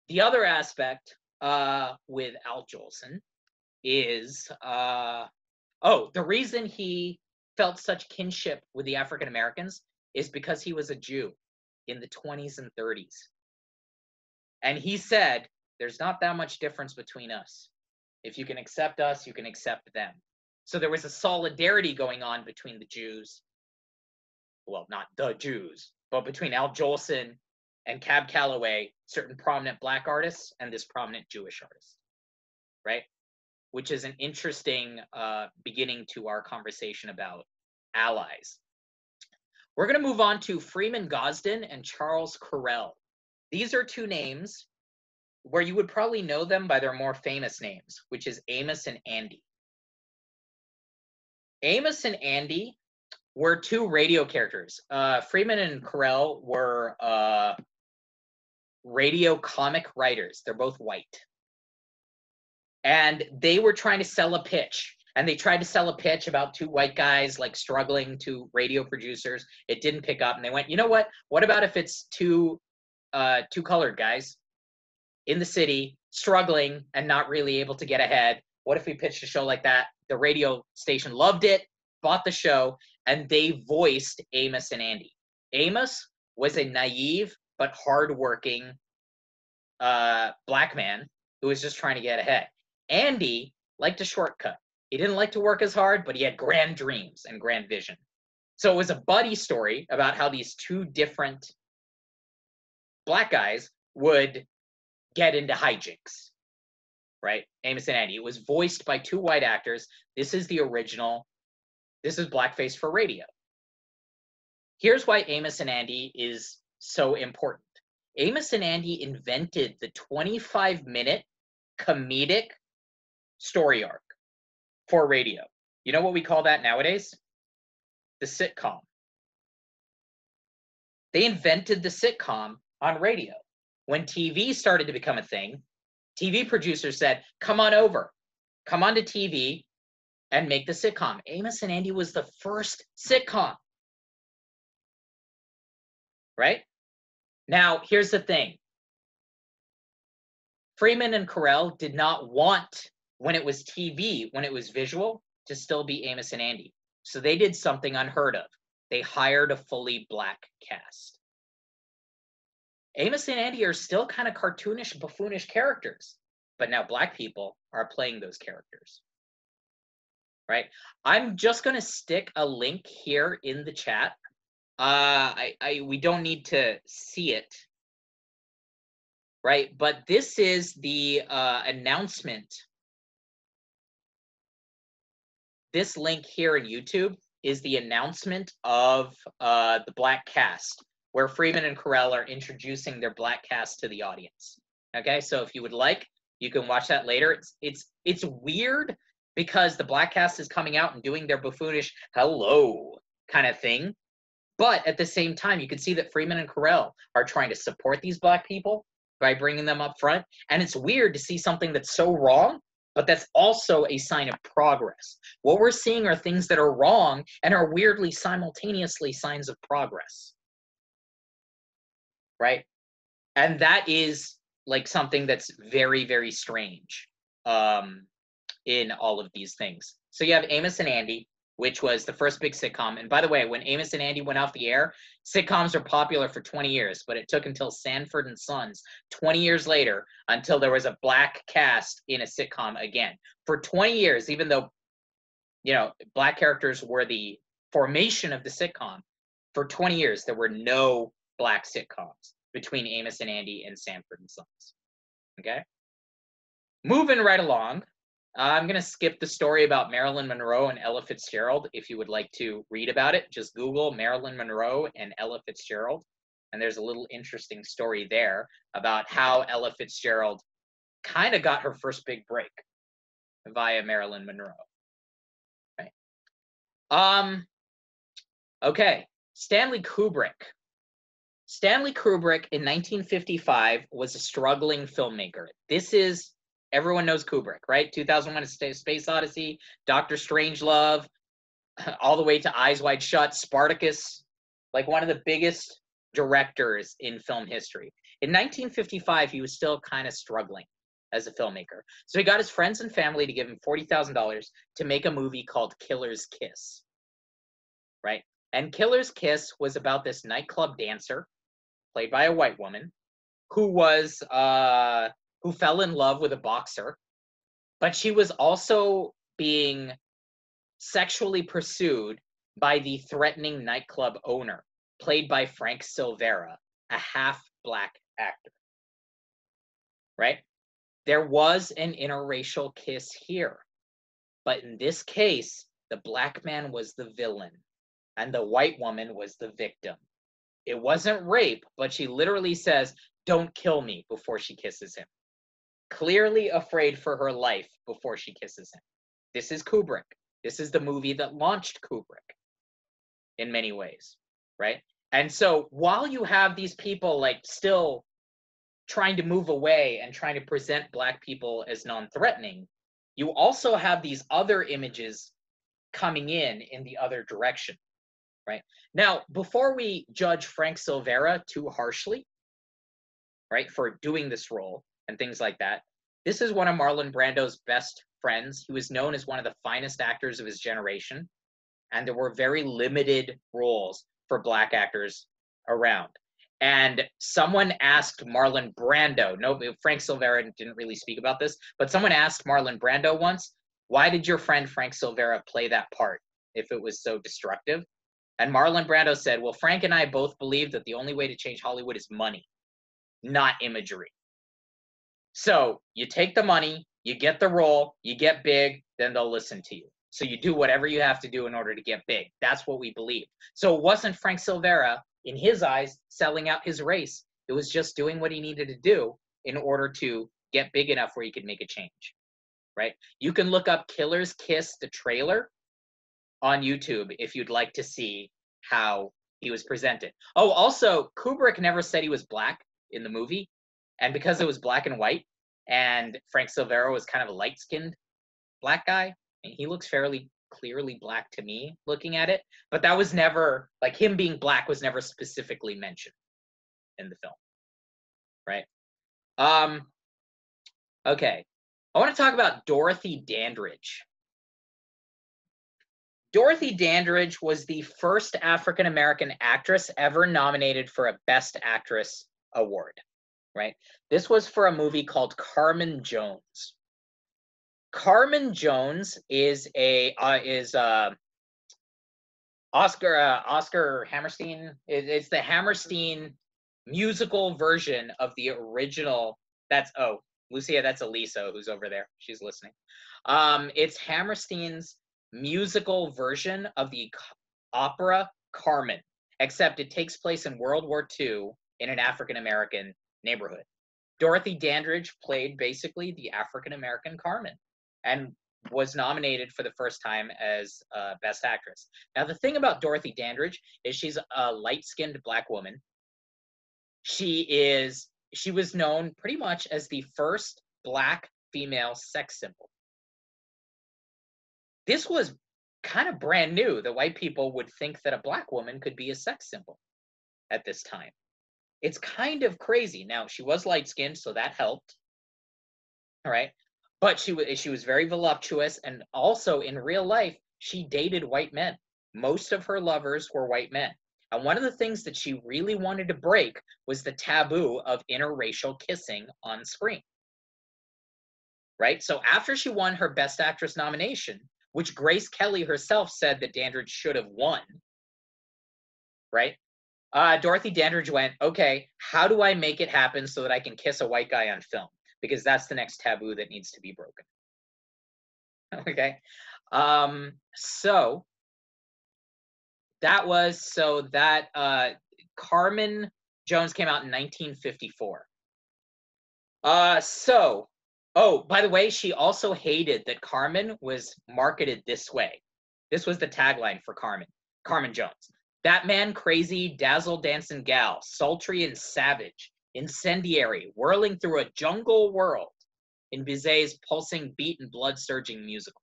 The other aspect uh, with Al Jolson is uh, oh, the reason he felt such kinship with the African Americans is because he was a Jew in the 20s and 30s. And he said, There's not that much difference between us. If you can accept us, you can accept them. So there was a solidarity going on between the Jews. Well, not the Jews, but between Al Jolson and Cab Calloway, certain prominent black artists, and this prominent Jewish artist, right? Which is an interesting uh, beginning to our conversation about allies. We're going to move on to Freeman Gosden and Charles Correll. These are two names where you would probably know them by their more famous names, which is Amos and Andy. Amos and Andy were two radio characters. Uh, Freeman and Correll were uh, radio comic writers. They're both white. And they were trying to sell a pitch. And they tried to sell a pitch about two white guys like struggling to radio producers. It didn't pick up. And they went, you know what? What about if it's two uh, two colored guys in the city struggling and not really able to get ahead? What if we pitched a show like that? The radio station loved it, bought the show, and they voiced Amos and Andy. Amos was a naive but hardworking uh, black man who was just trying to get ahead. Andy liked a shortcut. He didn't like to work as hard, but he had grand dreams and grand vision. So it was a buddy story about how these two different black guys would get into hijinks, right? Amos and Andy. It was voiced by two white actors. This is the original. This is blackface for radio. Here's why Amos and Andy is so important. Amos and Andy invented the 25 minute comedic story arc for radio. You know what we call that nowadays? The sitcom. They invented the sitcom on radio. When TV started to become a thing, TV producers said, come on over, come on to TV and make the sitcom. Amos and Andy was the first sitcom. Right? Now, here's the thing Freeman and Correll did not want, when it was TV, when it was visual, to still be Amos and Andy. So they did something unheard of. They hired a fully black cast. Amos and Andy are still kind of cartoonish, buffoonish characters, but now black people are playing those characters. Right? I'm just going to stick a link here in the chat. Uh, I, I, we don't need to see it, right? But this is the uh, announcement. This link here in YouTube is the announcement of uh, the black cast where Freeman and Correll are introducing their black cast to the audience. Okay, so if you would like, you can watch that later. It's it's it's weird because the black cast is coming out and doing their buffoonish hello kind of thing. But at the same time, you can see that Freeman and Correll are trying to support these black people by bringing them up front. And it's weird to see something that's so wrong, but that's also a sign of progress. What we're seeing are things that are wrong and are weirdly simultaneously signs of progress right? And that is like something that's very, very strange um, in all of these things. So you have Amos and Andy, which was the first big sitcom. And by the way, when Amos and Andy went off the air, sitcoms are popular for 20 years, but it took until Sanford and Sons 20 years later until there was a black cast in a sitcom again. For 20 years, even though you know black characters were the formation of the sitcom, for 20 years there were no black sitcoms between Amos and Andy and Sanford and Sons. Okay. Moving right along, I'm going to skip the story about Marilyn Monroe and Ella Fitzgerald. If you would like to read about it, just Google Marilyn Monroe and Ella Fitzgerald. And there's a little interesting story there about how Ella Fitzgerald kind of got her first big break via Marilyn Monroe. Right. Um, okay. Stanley Kubrick. Stanley Kubrick in 1955 was a struggling filmmaker. This is everyone knows Kubrick, right? 2001: A Space Odyssey, Doctor Strangelove, all the way to Eyes Wide Shut, Spartacus, like one of the biggest directors in film history. In 1955, he was still kind of struggling as a filmmaker. So he got his friends and family to give him $40,000 to make a movie called Killer's Kiss. Right? And Killer's Kiss was about this nightclub dancer, played by a white woman, who was uh who fell in love with a boxer, but she was also being sexually pursued by the threatening nightclub owner, played by Frank Silvera, a half black actor. Right? There was an interracial kiss here. But in this case, the black man was the villain and the white woman was the victim. It wasn't rape, but she literally says, Don't kill me before she kisses him. Clearly afraid for her life before she kisses him. This is Kubrick. This is the movie that launched Kubrick in many ways, right? And so while you have these people like still trying to move away and trying to present black people as non-threatening you also have these other images coming in in the other direction right now before we judge frank silvera too harshly right for doing this role and things like that this is one of marlon brando's best friends he was known as one of the finest actors of his generation and there were very limited roles for black actors around and someone asked Marlon Brando. No, Frank Silvera didn't really speak about this, but someone asked Marlon Brando once, "Why did your friend Frank Silvera play that part if it was so destructive?" And Marlon Brando said, "Well, Frank and I both believe that the only way to change Hollywood is money, not imagery. So you take the money, you get the role, you get big, then they'll listen to you. So you do whatever you have to do in order to get big. That's what we believe. So it wasn't Frank Silvera in his eyes, selling out his race. It was just doing what he needed to do in order to get big enough where he could make a change. Right? You can look up Killer's Kiss, the trailer, on YouTube if you'd like to see how he was presented. Oh, also, Kubrick never said he was black in the movie. And because it was black and white, and Frank Silvera was kind of a light skinned black guy, and he looks fairly clearly black to me looking at it, but that was never like him being black was never specifically mentioned in the film. Right? Um okay. I want to talk about Dorothy Dandridge. Dorothy Dandridge was the first African American actress ever nominated for a Best Actress award, right? This was for a movie called Carmen Jones. Carmen Jones is a uh, is uh, Oscar uh, Oscar Hammerstein. It, it's the Hammerstein musical version of the original. That's oh Lucia. That's Elisa who's over there. She's listening. Um, it's Hammerstein's musical version of the opera Carmen, except it takes place in World War II in an African American neighborhood. Dorothy Dandridge played basically the African American Carmen and was nominated for the first time as uh, Best Actress. Now, the thing about Dorothy Dandridge is she's a light-skinned black woman. She is she was known pretty much as the first black female sex symbol. This was kind of brand new that white people would think that a black woman could be a sex symbol at this time. It's kind of crazy. Now, she was light skinned, so that helped. All right but she was she was very voluptuous and also in real life she dated white men most of her lovers were white men and one of the things that she really wanted to break was the taboo of interracial kissing on screen right so after she won her best actress nomination which Grace Kelly herself said that Dandridge should have won. Right? Uh, Dorothy Dandridge went, okay, how do I make it happen so that I can kiss a white guy on film? Because that's the next taboo that needs to be broken. okay. Um, so that was so that uh, Carmen Jones came out in 1954. Uh, so, oh, by the way, she also hated that Carmen was marketed this way. This was the tagline for Carmen, Carmen Jones. That man crazy, dazzle dancing gal, sultry and savage, incendiary, whirling through a jungle world in Bizet's pulsing beat and blood surging musical.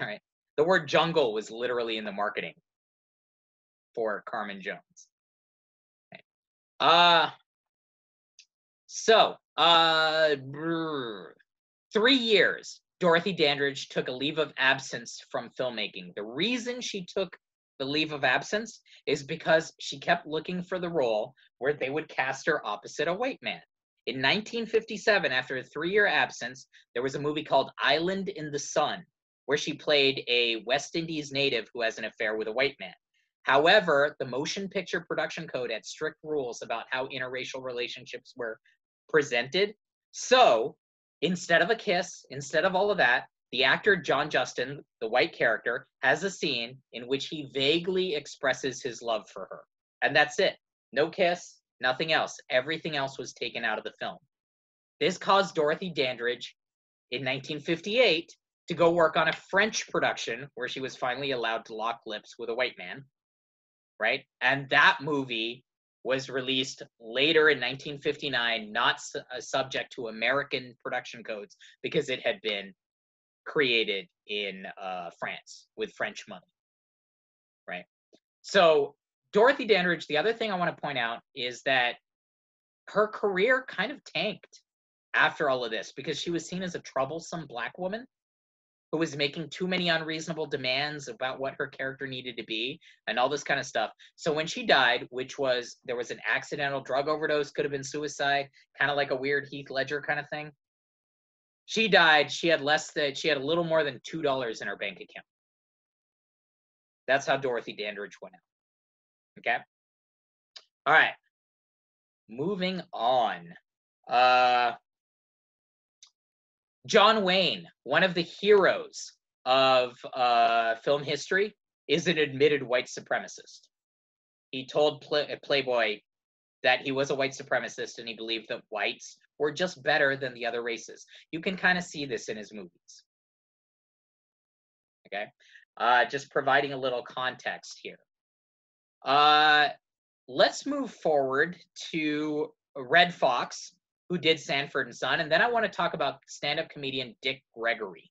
All right. The word jungle was literally in the marketing for Carmen Jones. Okay. Uh so uh brr, three years Dorothy Dandridge took a leave of absence from filmmaking. The reason she took the leave of absence is because she kept looking for the role where they would cast her opposite a white man. In 1957, after a three year absence, there was a movie called Island in the Sun, where she played a West Indies native who has an affair with a white man. However, the motion picture production code had strict rules about how interracial relationships were presented. So instead of a kiss, instead of all of that, the actor John Justin, the white character, has a scene in which he vaguely expresses his love for her. And that's it. No kiss, nothing else. Everything else was taken out of the film. This caused Dorothy Dandridge in 1958 to go work on a French production where she was finally allowed to lock lips with a white man. Right? And that movie was released later in 1959, not su- uh, subject to American production codes because it had been created in uh, France with French money. Right. So, Dorothy Dandridge, the other thing I want to point out is that her career kind of tanked after all of this because she was seen as a troublesome black woman who was making too many unreasonable demands about what her character needed to be and all this kind of stuff. So when she died, which was there was an accidental drug overdose, could have been suicide, kind of like a weird Heath Ledger kind of thing. She died, she had less than she had a little more than two dollars in her bank account. That's how Dorothy Dandridge went out. Okay. All right. Moving on. Uh John Wayne, one of the heroes of uh, film history, is an admitted white supremacist. He told Play- Playboy that he was a white supremacist and he believed that whites were just better than the other races. You can kind of see this in his movies. Okay, uh, just providing a little context here. Uh, let's move forward to Redd Foxx, who did Sanford and Son, and then I want to talk about stand-up comedian Dick Gregory.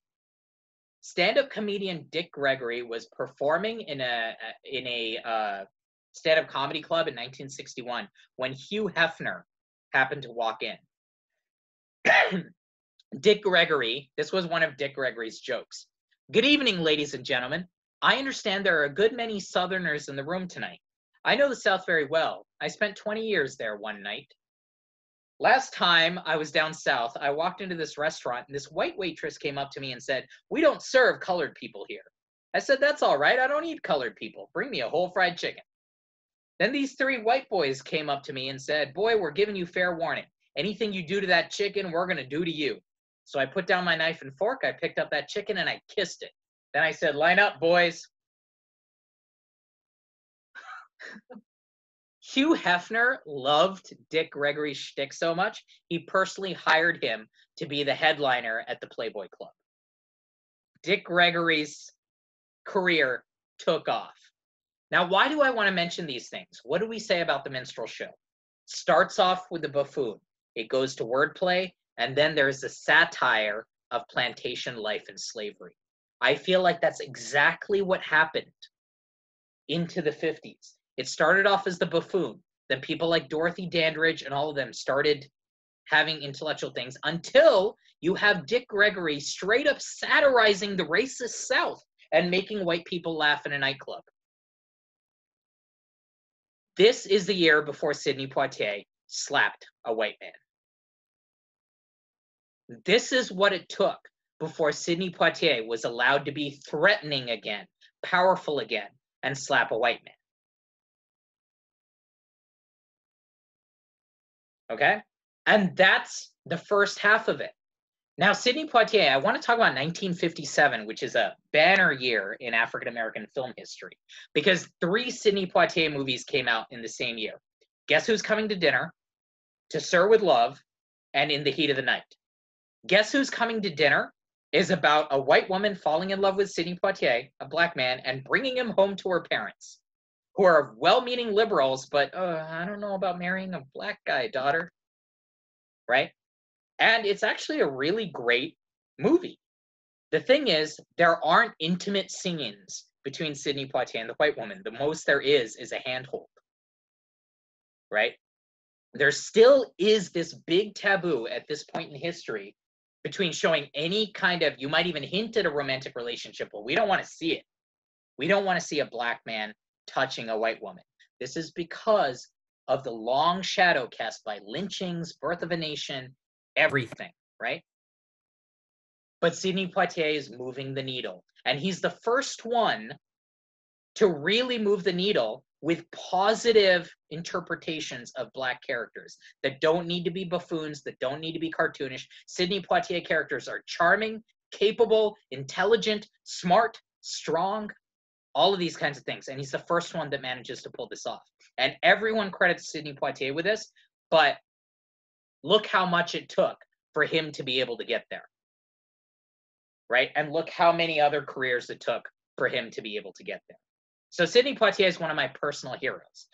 Stand-up comedian Dick Gregory was performing in a in a uh, stand-up comedy club in 1961 when Hugh Hefner happened to walk in. Dick Gregory, this was one of Dick Gregory's jokes. Good evening, ladies and gentlemen. I understand there are a good many Southerners in the room tonight. I know the South very well. I spent 20 years there one night. Last time I was down south, I walked into this restaurant and this white waitress came up to me and said, We don't serve colored people here. I said, That's all right. I don't eat colored people. Bring me a whole fried chicken. Then these three white boys came up to me and said, Boy, we're giving you fair warning. Anything you do to that chicken, we're going to do to you. So I put down my knife and fork, I picked up that chicken, and I kissed it. Then I said, Line up, boys. Hugh Hefner loved Dick Gregory's shtick so much, he personally hired him to be the headliner at the Playboy Club. Dick Gregory's career took off. Now, why do I want to mention these things? What do we say about the minstrel show? Starts off with the buffoon, it goes to wordplay, and then there's a satire of plantation life and slavery. I feel like that's exactly what happened into the 50s. It started off as the buffoon. Then people like Dorothy Dandridge and all of them started having intellectual things until you have Dick Gregory straight up satirizing the racist South and making white people laugh in a nightclub. This is the year before Sidney Poitier slapped a white man. This is what it took before Sidney Poitier was allowed to be threatening again, powerful again, and slap a white man. Okay? And that's the first half of it. Now, Sidney Poitier, I want to talk about 1957, which is a banner year in African American film history, because three Sidney Poitier movies came out in the same year Guess Who's Coming to Dinner, To Sir with Love, and In the Heat of the Night. Guess Who's Coming to Dinner is about a white woman falling in love with Sidney Poitier, a black man, and bringing him home to her parents, who are well meaning liberals, but uh, I don't know about marrying a black guy, daughter. Right? And it's actually a really great movie. The thing is, there aren't intimate scenes between Sidney Poitier and the white woman. The most there is is a handhold. Right? There still is this big taboo at this point in history between showing any kind of, you might even hint at a romantic relationship, but we don't want to see it. We don't want to see a black man touching a white woman. This is because of the long shadow cast by lynchings, birth of a nation, everything, right? But Sidney Poitier is moving the needle. And he's the first one to really move the needle with positive interpretations of black characters that don't need to be buffoons, that don't need to be cartoonish. Sidney Poitier characters are charming, capable, intelligent, smart, strong, all of these kinds of things. And he's the first one that manages to pull this off. And everyone credits Sidney Poitier with this, but look how much it took for him to be able to get there. Right? And look how many other careers it took for him to be able to get there. So Sidney Poitier is one of my personal heroes.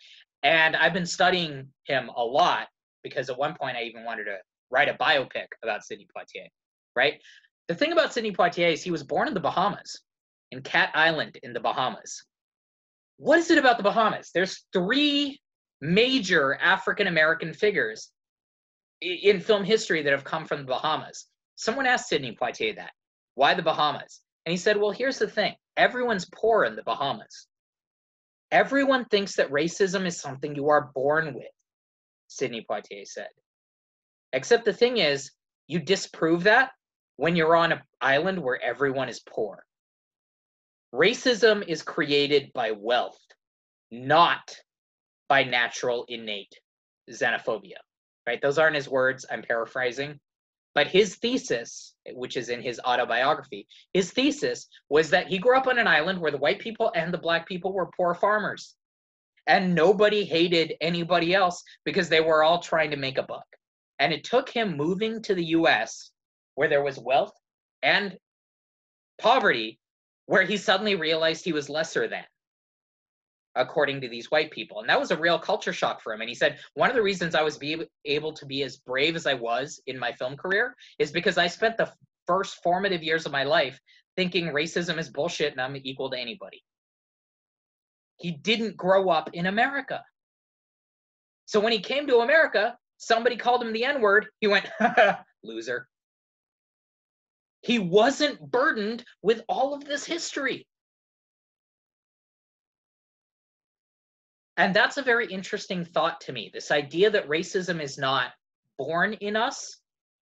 And I've been studying him a lot because at one point I even wanted to write a biopic about Sidney Poitier, right? The thing about Sidney Poitier is he was born in the Bahamas, in Cat Island in the Bahamas. What is it about the Bahamas? There's three major African American figures in film history that have come from the Bahamas. Someone asked Sidney Poitier that. Why the Bahamas? And he said, well, here's the thing everyone's poor in the Bahamas. Everyone thinks that racism is something you are born with, Sidney Poitier said. Except the thing is, you disprove that when you're on an island where everyone is poor. Racism is created by wealth, not by natural innate xenophobia. Right? Those aren't his words, I'm paraphrasing. But his thesis, which is in his autobiography, his thesis was that he grew up on an island where the white people and the black people were poor farmers. And nobody hated anybody else because they were all trying to make a buck. And it took him moving to the US, where there was wealth and poverty, where he suddenly realized he was lesser than according to these white people. And that was a real culture shock for him. And he said, one of the reasons I was be able to be as brave as I was in my film career is because I spent the first formative years of my life thinking racism is bullshit and I'm equal to anybody. He didn't grow up in America. So when he came to America, somebody called him the N word. He went, loser. He wasn't burdened with all of this history. And that's a very interesting thought to me. This idea that racism is not born in us,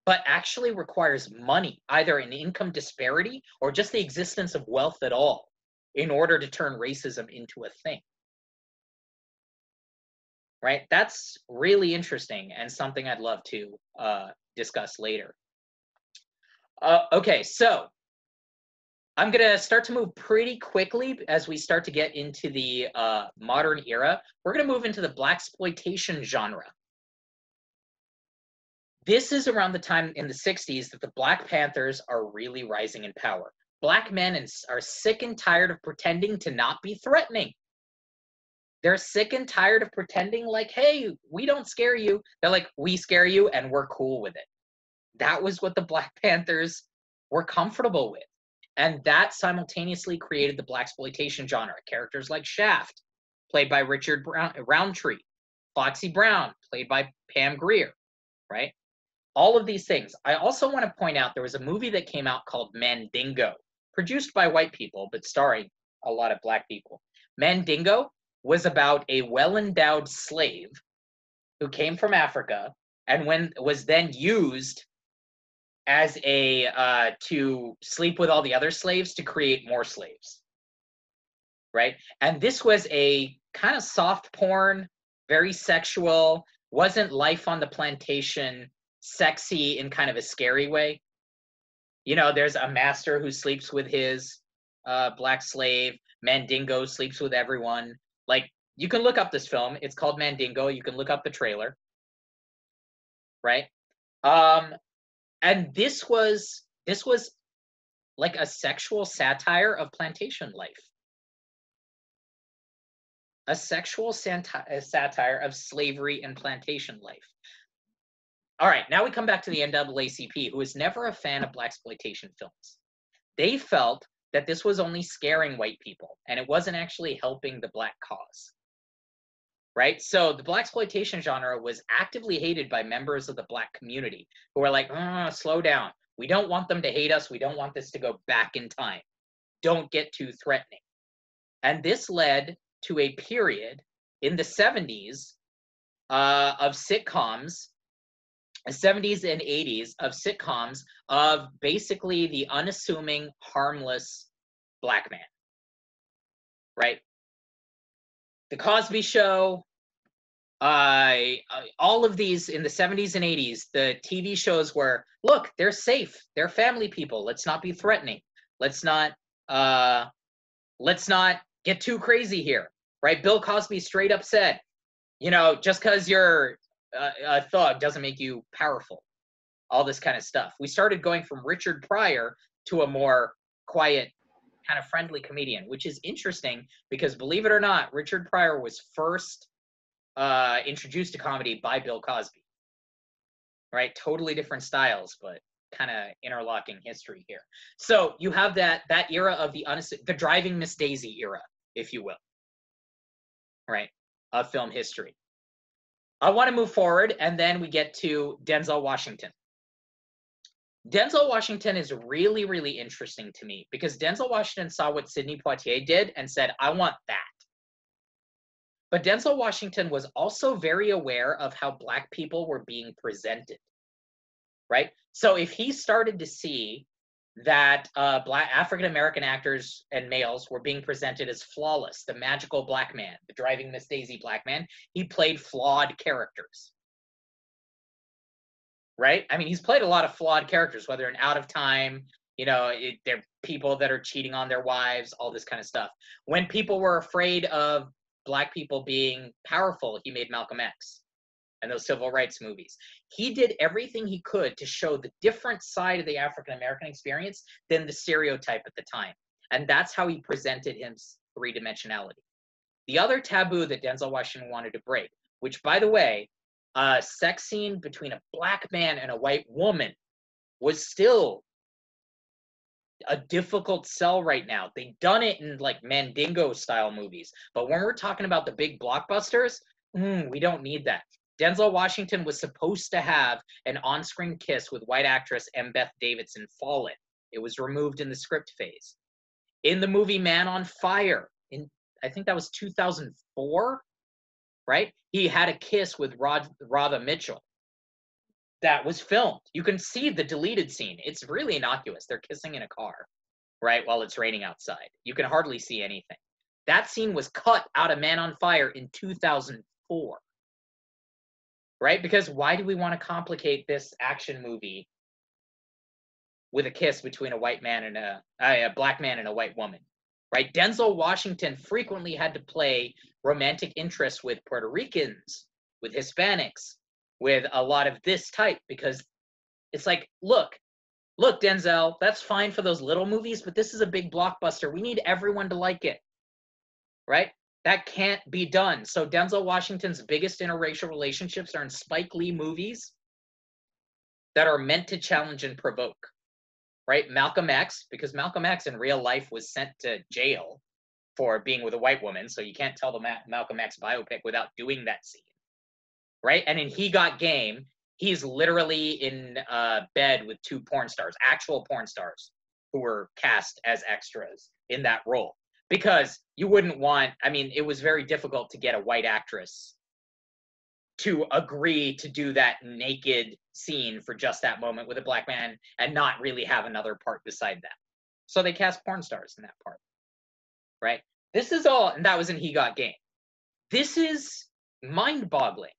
but actually requires money, either an income disparity or just the existence of wealth at all, in order to turn racism into a thing. Right? That's really interesting and something I'd love to uh, discuss later. Uh, okay, so I'm going to start to move pretty quickly as we start to get into the uh, modern era. We're going to move into the black exploitation genre. This is around the time in the 60s that the Black Panthers are really rising in power. Black men are sick and tired of pretending to not be threatening. They're sick and tired of pretending like, hey, we don't scare you. They're like, we scare you and we're cool with it. That was what the Black Panthers were comfortable with. And that simultaneously created the black exploitation genre. Characters like Shaft, played by Richard Brown, Roundtree, Foxy Brown, played by Pam Grier, right? All of these things. I also want to point out there was a movie that came out called Mandingo, produced by white people, but starring a lot of black people. Mandingo was about a well-endowed slave who came from Africa and when was then used as a uh, to sleep with all the other slaves to create more slaves. Right? And this was a kind of soft porn very sexual wasn't life on the plantation sexy in kind of a scary way. You know there's a master who sleeps with his uh, black slave. Mandingo sleeps with everyone. Like you can look up this film. It's called mandingo. You can look up the trailer. Right? Um and this was this was like a sexual satire of plantation life. A sexual satire of slavery and plantation life. All right now we come back to the naacp who was never a fan of black exploitation films. They felt that this was only scaring white people and it wasn't actually helping the black cause right? So the black exploitation genre was actively hated by members of the black community who were like, "Ah, slow down. We don't want them to hate us. We don't want this to go back in time. Don't get too threatening. And this led to a period in the 70s uh, of sitcoms, 70s and 80s of sitcoms of basically the unassuming, harmless black man, right? The Cosby Show, uh, all of these in the 70s and 80s, the TV shows were look, they're safe, they're family people. Let's not be threatening. Let's not uh, let's not get too crazy here, right? Bill Cosby straight up said, you know, just because you're a, a thug doesn't make you powerful. All this kind of stuff. We started going from Richard Pryor to a more quiet kind of friendly comedian, which is interesting because believe it or not, Richard Pryor was first uh, introduced to comedy by Bill Cosby. Right, totally different styles, but kind of interlocking history here. So you have that that era of the unass- the driving Miss Daisy era, if you will. Right, of film history. I want to move forward, and then we get to Denzel Washington. Denzel Washington is really, really interesting to me because Denzel Washington saw what Sidney Poitier did and said, I want that. But Denzel Washington was also very aware of how Black people were being presented, right? So if he started to see that uh, Black African American actors and males were being presented as flawless, the magical black man, the driving Miss Daisy black man, he played flawed characters right? I mean, he's played a lot of flawed characters, whether in Out of Time, you know, it, they're people that are cheating on their wives, all this kind of stuff. When people were afraid of black people being powerful, he made Malcolm X and those civil rights movies. He did everything he could to show the different side of the African American experience than the stereotype at the time. And that's how he presented his three dimensionality. The other taboo that Denzel Washington wanted to break, which, by the way, a sex scene between a black man and a white woman was still a difficult sell right now. They've done it in like Mandingo style movies, but when we're talking about the big blockbusters, mm, we don't need that. Denzel Washington was supposed to have an on screen kiss with white actress Embeth Davidson Fallen. It was removed in the script phase. In the movie Man on Fire, in I think that was 2004, right? He had a kiss with Rod Radha Mitchell. That was filmed. You can see the deleted scene. It's really innocuous. They're kissing in a car, right, while it's raining outside. You can hardly see anything. That scene was cut out of Man on Fire in 2004. Right? Because why do we want to complicate this action movie with a kiss between a white man and a, a black man and a white woman? Right? Denzel Washington frequently had to play romantic interests with Puerto Ricans, with Hispanics, with a lot of this type because it's like, look, look, Denzel, that's fine for those little movies, but this is a big blockbuster. We need everyone to like it, right? That can't be done. So Denzel Washington's biggest interracial relationships are in Spike Lee movies that are meant to challenge and provoke right? Malcolm X, because Malcolm X in real life was sent to jail for being with a white woman, so you can't tell the Ma- Malcolm X biopic without doing that scene, right? And in He Got Game, he's literally in uh, bed with two porn stars, actual porn stars, who were cast as extras in that role. Because you wouldn't want, I mean, it was very difficult to get a white actress to agree to do that naked scene for just that moment with a black man and not really have another part beside that. So they cast porn stars in that part. Right? This is all, and that was in He Got Game. This is mind boggling.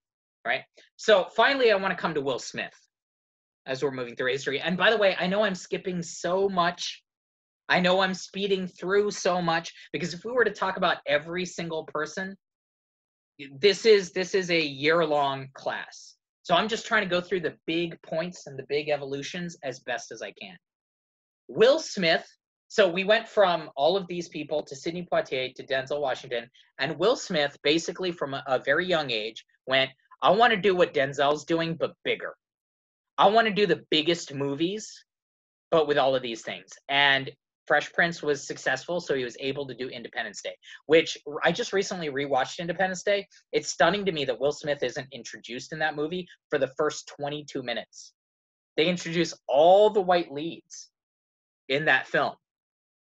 Right? So finally, I want to come to Will Smith as we're moving through history. And by the way, I know I'm skipping so much. I know I'm speeding through so much because if we were to talk about every single person, this is this is a year long class. So I'm just trying to go through the big points and the big evolutions as best as I can. Will Smith, so we went from all of these people to Sidney Poitier to Denzel Washington, and Will Smith basically from a, a very young age went, I want to do what Denzel's doing, but bigger. I want to do the biggest movies, but with all of these things. And Fresh Prince was successful, so he was able to do Independence Day, which I just recently rewatched Independence Day. It's stunning to me that Will Smith isn't introduced in that movie for the first 22 minutes. They introduce all the white leads in that film.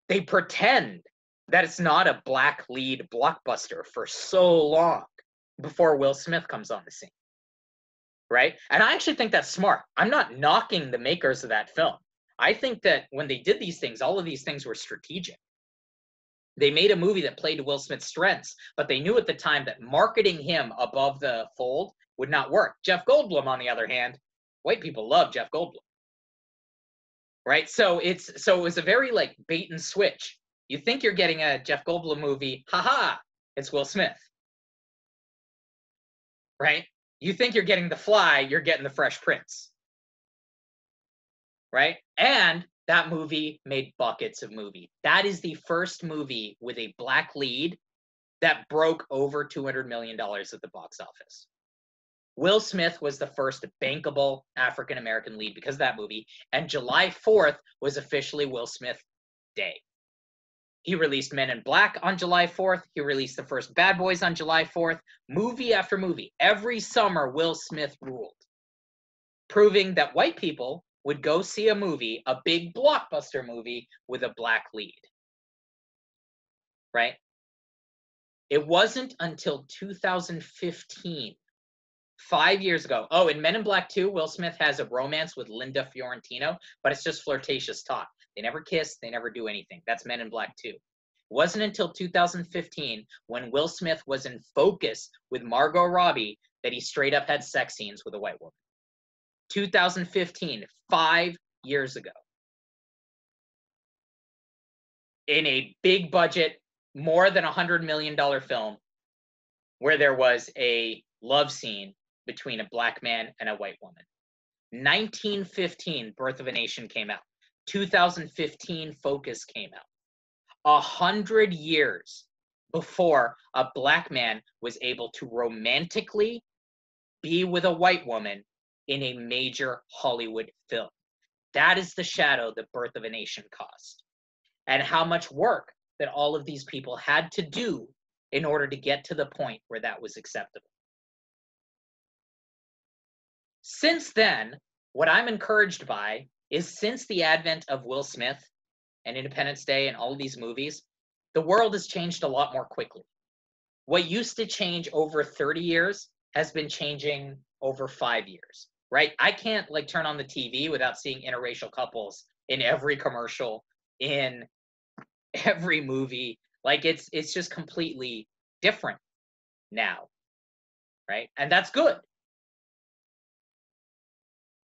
They pretend that it's not a black lead blockbuster for so long before Will Smith comes on the scene. Right? And I actually think that's smart. I'm not knocking the makers of that film. I think that when they did these things, all of these things were strategic. They made a movie that played to Will Smith's strengths, but they knew at the time that marketing him above the fold would not work. Jeff Goldblum, on the other hand, white people love Jeff Goldblum. Right? So it's so it was a very like bait and switch. You think you're getting a Jeff Goldblum movie, haha, it's Will Smith. Right? You think you're getting the fly, you're getting the Fresh Prince right? And that movie made buckets of movie. That is the first movie with a black lead that broke over $200 million at the box office. Will Smith was the first bankable African American lead because of that movie. And July 4th was officially Will Smith Day. He released Men in Black on July 4th. He released the first Bad Boys on July 4th. Movie after movie. Every summer, Will Smith ruled, proving that white people would go see a movie, a big blockbuster movie with a black lead. Right? It wasn't until 2015, five years ago. Oh, in Men in Black 2, Will Smith has a romance with Linda Fiorentino, but it's just flirtatious talk. They never kiss, they never do anything. That's Men in Black 2. It wasn't until 2015 when Will Smith was in focus with Margot Robbie that he straight up had sex scenes with a white woman. 2015, five years ago. In a big budget, more than a $100 million film, where there was a love scene between a black man and a white woman. 1915, Birth of a Nation came out. 2015, Focus came out. A hundred years before a black man was able to romantically be with a white woman in a major Hollywood film. That is the shadow that Birth of a Nation cost, and how much work that all of these people had to do in order to get to the point where that was acceptable. Since then, what I'm encouraged by is since the advent of Will Smith and Independence Day and all of these movies, the world has changed a lot more quickly. What used to change over 30 years has been changing over five years right? I can't like turn on the TV without seeing interracial couples in every commercial, in every movie. Like it's it's just completely different now. Right? And that's good.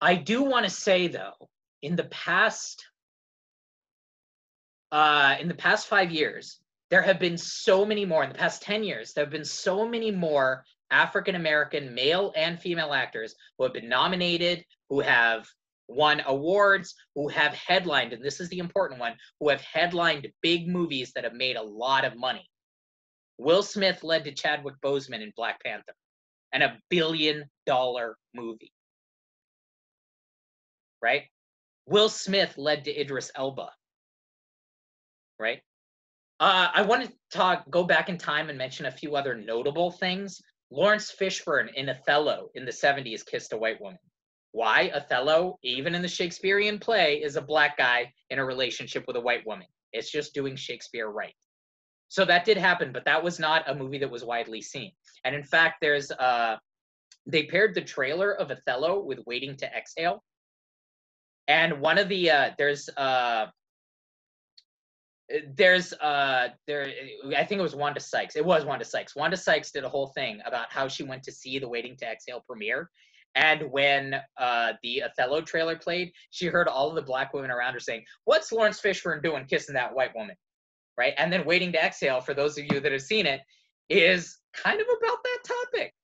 I do want to say though, in the past uh in the past 5 years, there have been so many more in the past 10 years, there have been so many more African American male and female actors who have been nominated, who have won awards, who have headlined, and this is the important one, who have headlined big movies that have made a lot of money. Will Smith led to Chadwick Boseman in Black Panther, and a billion dollar movie. Right? Will Smith led to Idris Elba. Right? Uh, I want to talk, go back in time and mention a few other notable things. Laurence Fishburne in Othello in the 70s kissed a white woman. Why? Othello, even in the Shakespearean play, is a black guy in a relationship with a white woman. It's just doing Shakespeare right. So that did happen, but that was not a movie that was widely seen. And in fact, there's uh, they paired the trailer of Othello with Waiting to Exhale. And one of the uh there's uh there's uh there I think it was Wanda Sykes. It was Wanda Sykes. Wanda Sykes did a whole thing about how she went to see the Waiting to Exhale premiere. And when uh, the Othello trailer played, she heard all of the black women around her saying, "What's Laurence Fishburne doing kissing that white woman?" Right? And then "Waiting to Exhale," for those of you that have seen it, is kind of about that topic.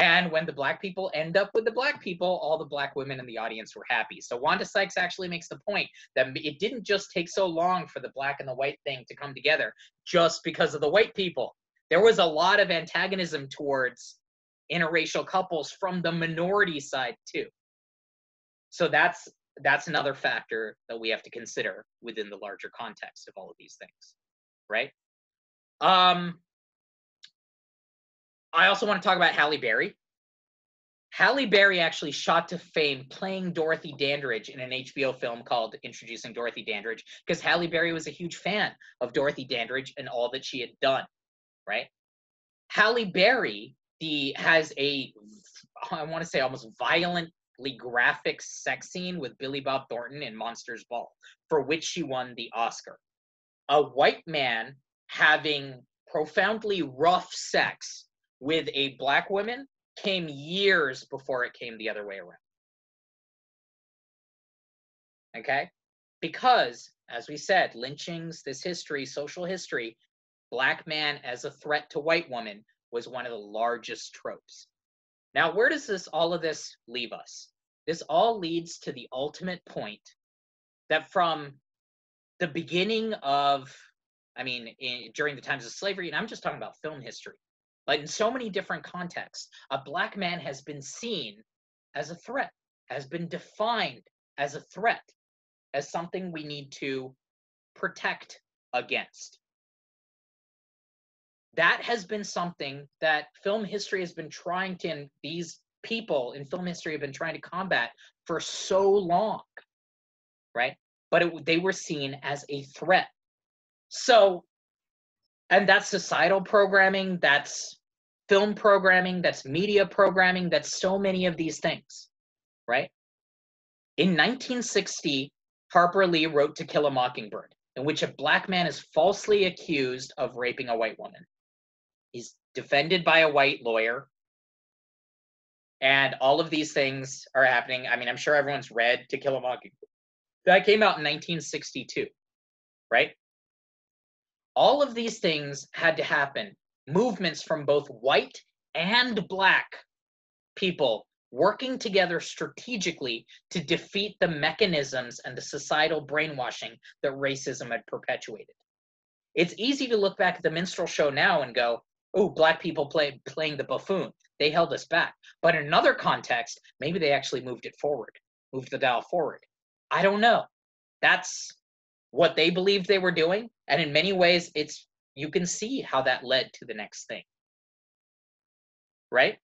And when the black people end up with the black people, all the black women in the audience were happy. So Wanda Sykes actually makes the point that it didn't just take so long for the black and the white thing to come together just because of the white people. There was a lot of antagonism towards interracial couples from the minority side too. So that's that's another factor that we have to consider within the larger context of all of these things, right? Um, I also want to talk about Halle Berry. Halle Berry actually shot to fame playing Dorothy Dandridge in an HBO film called Introducing Dorothy Dandridge because Halle Berry was a huge fan of Dorothy Dandridge and all that she had done, right? Halle Berry the has a I want to say almost violently graphic sex scene with Billy Bob Thornton in Monsters Ball, for which she won the Oscar. A white man having profoundly rough sex with a black woman came years before it came the other way around. Okay? Because, as we said, lynchings, this history, social history, black man as a threat to white woman was one of the largest tropes. Now, where does this all of this leave us? This all leads to the ultimate point that from the beginning of, I mean, in, during the times of slavery, and I'm just talking about film history, but in so many different contexts, a black man has been seen as a threat, has been defined as a threat, as something we need to protect against. That has been something that film history has been trying to and these people in film history have been trying to combat for so long right? But it, they were seen as a threat. So and that's societal programming that's film programming that's media programming that's so many of these things right in 1960 harper lee wrote to kill a mockingbird in which a black man is falsely accused of raping a white woman He's defended by a white lawyer. And all of these things are happening. I mean, I'm sure everyone's read To Kill a Mockingbird. That came out in 1962, right? All of these things had to happen. Movements from both white and black people working together strategically to defeat the mechanisms and the societal brainwashing that racism had perpetuated. It's easy to look back at the minstrel show now and go, oh, black people play playing the buffoon. They held us back. But in another context, maybe they actually moved it forward, moved the dial forward. I don't know. That's what they believed they were doing. And in many ways, it's you can see how that led to the next thing. Right?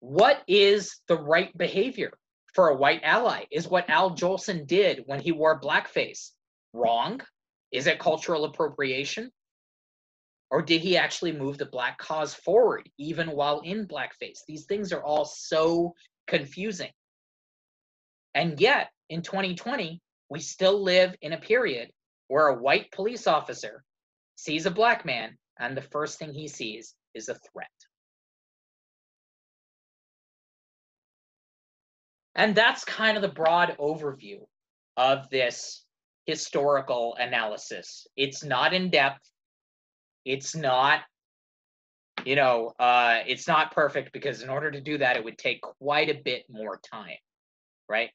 What is the right behavior for a white ally? Is what Al Jolson did when he wore blackface wrong? Is it cultural appropriation? Or did he actually move the black cause forward even while in blackface? These things are all so confusing. And yet, in 2020, we still live in a period where a white police officer sees a black man, and the first thing he sees is a threat. And that's kind of the broad overview of this historical analysis. It's not in depth, it's not you know uh it's not perfect because in order to do that it would take quite a bit more time right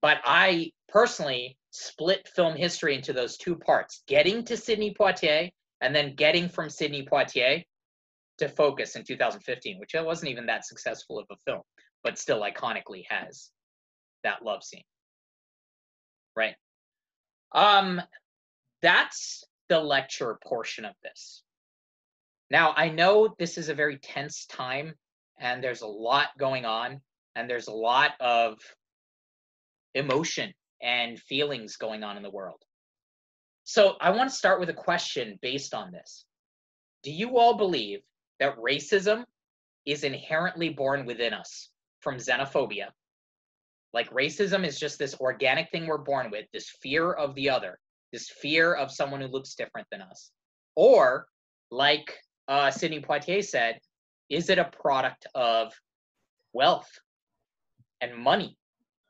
but i personally split film history into those two parts getting to sidney poitier and then getting from sidney poitier to focus in 2015 which wasn't even that successful of a film but still iconically has that love scene right um that's the lecture portion of this. Now, I know this is a very tense time and there's a lot going on and there's a lot of emotion and feelings going on in the world. So, I want to start with a question based on this. Do you all believe that racism is inherently born within us from xenophobia. Like racism is just this organic thing we're born with, this fear of the other, this fear of someone who looks different than us. Or, like uh, Sidney Poitier said, is it a product of wealth and money?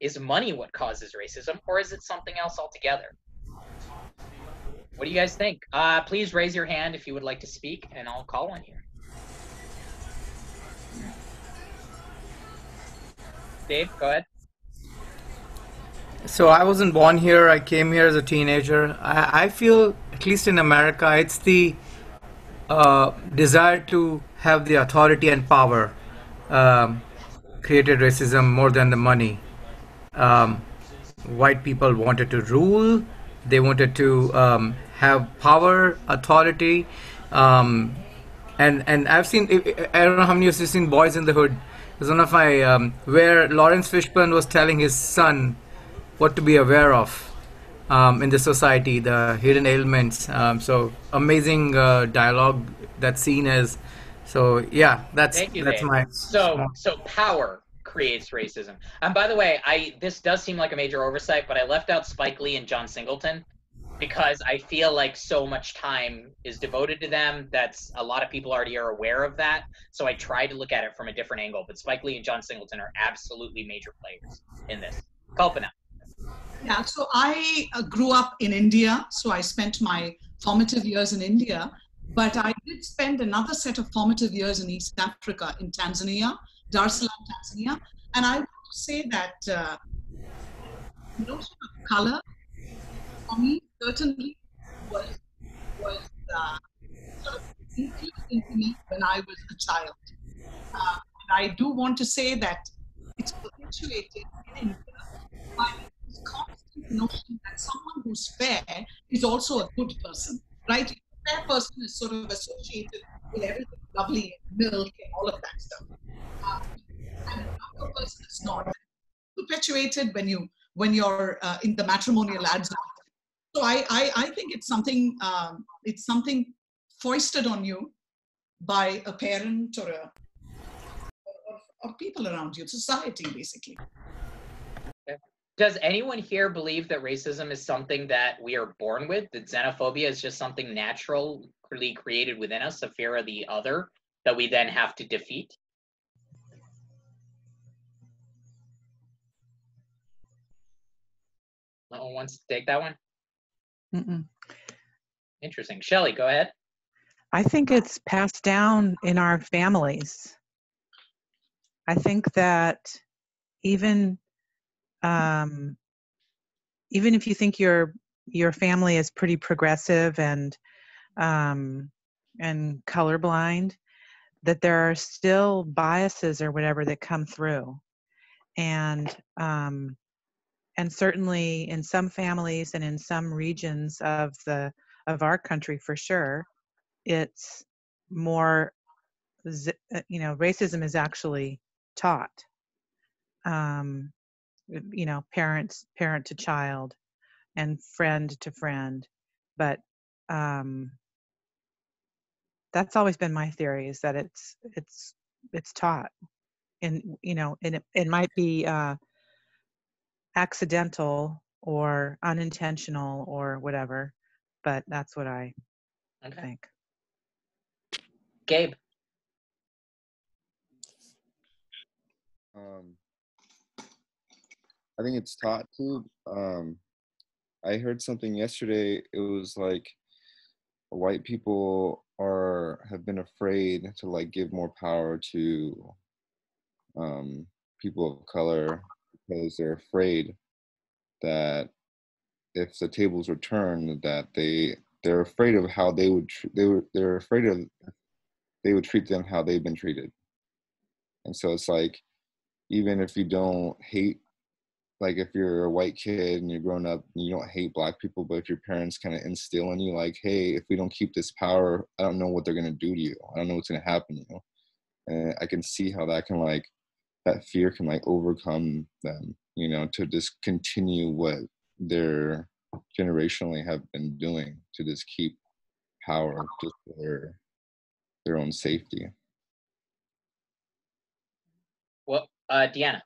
Is money what causes racism, or is it something else altogether? What do you guys think? Uh, please raise your hand if you would like to speak, and I'll call on you. Dave, go ahead. So I wasn't born here. I came here as a teenager. I, I feel, at least in America, it's the uh, desire to have the authority and power um, created racism more than the money. Um, white people wanted to rule. They wanted to um, have power, authority, um, and and I've seen. I don't know how many of you have seen Boys in the Hood. It's one of my um, where Laurence Fishburne was telling his son what to be aware of um, in the society, the hidden ailments. Um, so amazing uh, dialogue that scene is. So yeah, that's that's Dave. my So so power creates racism. And by the way, I this does seem like a major oversight, but I left out Spike Lee and John Singleton because I feel like so much time is devoted to them. That's a lot of people already are aware of that. So I try to look at it from a different angle. But Spike Lee and John Singleton are absolutely major players in this. Kalpana. Yeah, so I uh, grew up in India, so I spent my formative years in India, but I did spend another set of formative years in East Africa, in Tanzania, Dar es Salaam, Tanzania, and I want to say that uh, notion of color for me certainly was was uh, sort of infused into me when I was a child. Uh, and I do want to say that it's perpetuated in India by this constant notion that someone who's fair is also a good person, right? A fair person is sort of associated with everything lovely, milk, and all of that stuff. Uh, and another person is not. Perpetuated when you when you're uh, in the matrimonial ads. So I, I I think it's something um, it's something foisted on you by a parent or a or, or people around you, society basically. Does anyone here believe that racism is something that we are born with? That xenophobia is just something naturally created within us, a fear of the other that we then have to defeat? No one wants to take that one? Mm-mm. Interesting. Shelly, go ahead. I think it's passed down in our families. I think that even um, even if you think your your family is pretty progressive and um, and colorblind, that there are still biases or whatever that come through, and um, and certainly in some families and in some regions of the of our country for sure, it's more uh, you know racism is actually taught. Um, you know parents parent to child and friend to friend but um that's always been my theory is that it's it's it's taught and you know and it, it might be uh accidental or unintentional or whatever but that's what i Okay. think Gabe. Um, I think it's taught to. Um, I heard something yesterday. It was like white people are have been afraid to like give more power to um, people of color because they're afraid that if the tables were turned, that they they're afraid of how they would tr- they were they're afraid of they would treat them how they've been treated, and so it's like even if you don't hate like if you're a white kid and you're growing up and you don't hate black people but if your parents kind of instill in you like hey if we don't keep this power i don't know what they're going to do to you. I don't know what's going to happen to you. And i can see how that can like that fear can like overcome them you know to just continue what they're generationally have been doing to just keep power just for their their own safety. Well, uh, Deanna.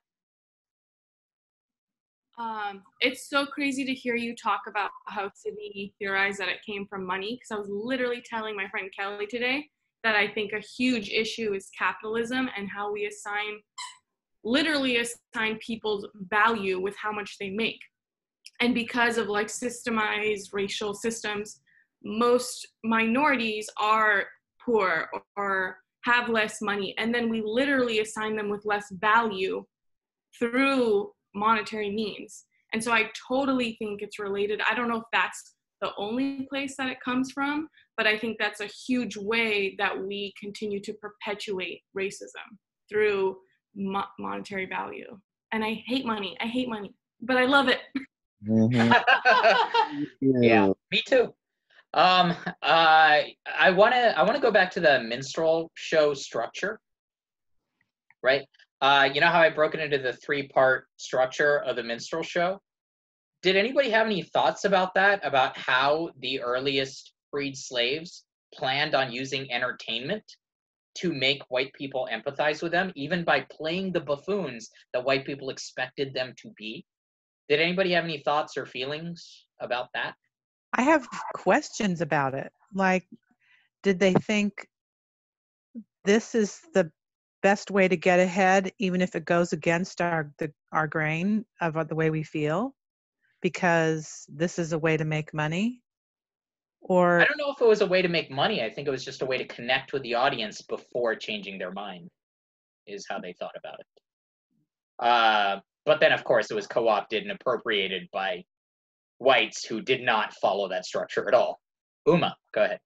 Um, it's so crazy to hear you talk about how Sidney theorized that it came from money because I was literally telling my friend Kelly today that I think a huge issue is capitalism and how we assign, literally assign people's value with how much they make. And because of like systemized racial systems, most minorities are poor or have less money. And then we literally assign them with less value through monetary means. And so I totally think it's related. I don't know if that's the only place that it comes from, but I think that's a huge way that we continue to perpetuate racism through mo- monetary value. And I hate money. I hate money, but I love it. yeah, me too. Um, uh, I want to I want to go back to the minstrel show structure, right? Uh, you know how I broke it into the three part structure of the minstrel show? Did anybody have any thoughts about that? About how the earliest freed slaves planned on using entertainment to make white people empathize with them, even by playing the buffoons that white people expected them to be? Did anybody have any thoughts or feelings about that? I have questions about it. Like, did they think this is the best way to get ahead, even if it goes against our the, our grain of the way we feel, because this is a way to make money? Or I don't know if it was a way to make money. I think it was just a way to connect with the audience before changing their mind, is how they thought about it. Uh, but then, of course, it was co opted and appropriated by whites who did not follow that structure at all. Uma, go ahead.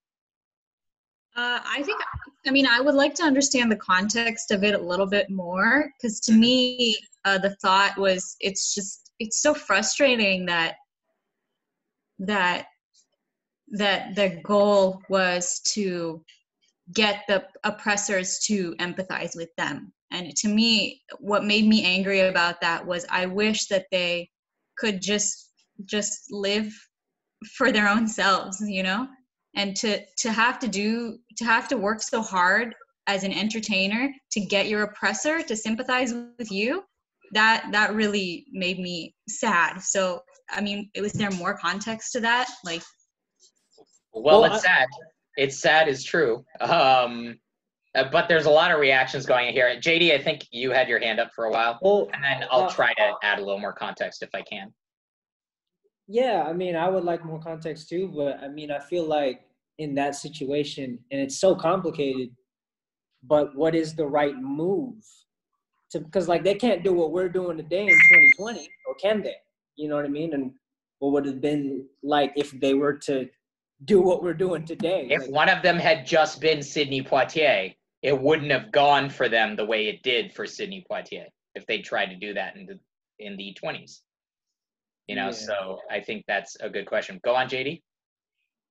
Uh, I think, I mean, I would like to understand the context of it a little bit more because to me, uh, the thought was it's just, it's so frustrating that, that, that the goal was to get the oppressors to empathize with them. And to me, what made me angry about that was I wish that they could just just live for their own selves you know and to to have to do to have to work so hard as an entertainer to get your oppressor to sympathize with you that that really made me sad. So i mean was there more context to that? Like well, it's sad. It's sad is true. Um uh, but there's a lot of reactions going in here jd i think you had your hand up for a while well, and then i'll uh, try to add a little more context if i can yeah, I mean, I would like more context too, but I mean, I feel like in that situation, and it's so complicated, but what is the right move? To because like they can't do what we're doing today in 2020, or can they? You know what I mean? And what would have been like if they were to do what we're doing today? If like, one of them had just been Sidney Poitier, it wouldn't have gone for them the way it did for Sidney Poitier if they tried to do that in the in the 20s. You know, Yeah. so I think that's a good question. Go on, JD.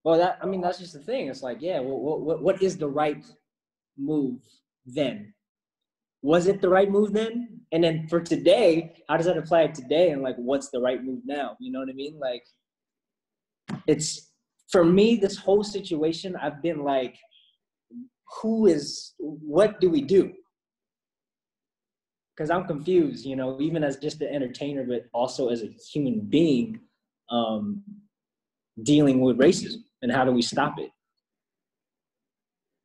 Well, that I mean, that's just the thing. It's like, yeah, what what what is the right move then? Was it the right move then? And then for today, how does that apply today? And like, what's the right move now? You know what I mean? Like, it's for me. This whole situation, I've been like, who is? What do we do? Because I'm confused. You know, even as just an entertainer, but also as a human being. Um, dealing with racism and how do we stop it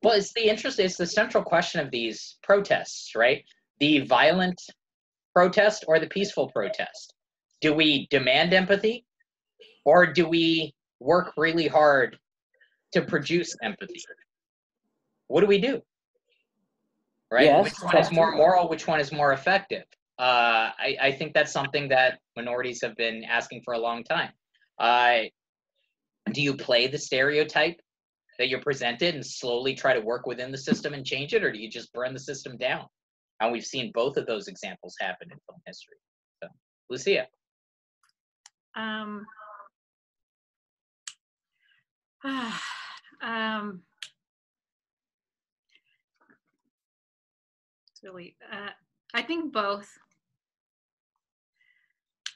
Well, it's the interest. It's the central question of these protests, right? The violent protest or the peaceful protest. Do we demand empathy, or do we work really hard to produce empathy? What do we do? Right? Yes, which one is more moral? Which one is more effective? Uh, I, I think that's something that minorities have been asking for a long time. Uh, do you play the stereotype that you're presented and slowly try to work within the system and change it, or do you just burn the system down? And we've seen both of those examples happen in film history. So, Lucia. Um, um, really, uh, I think both.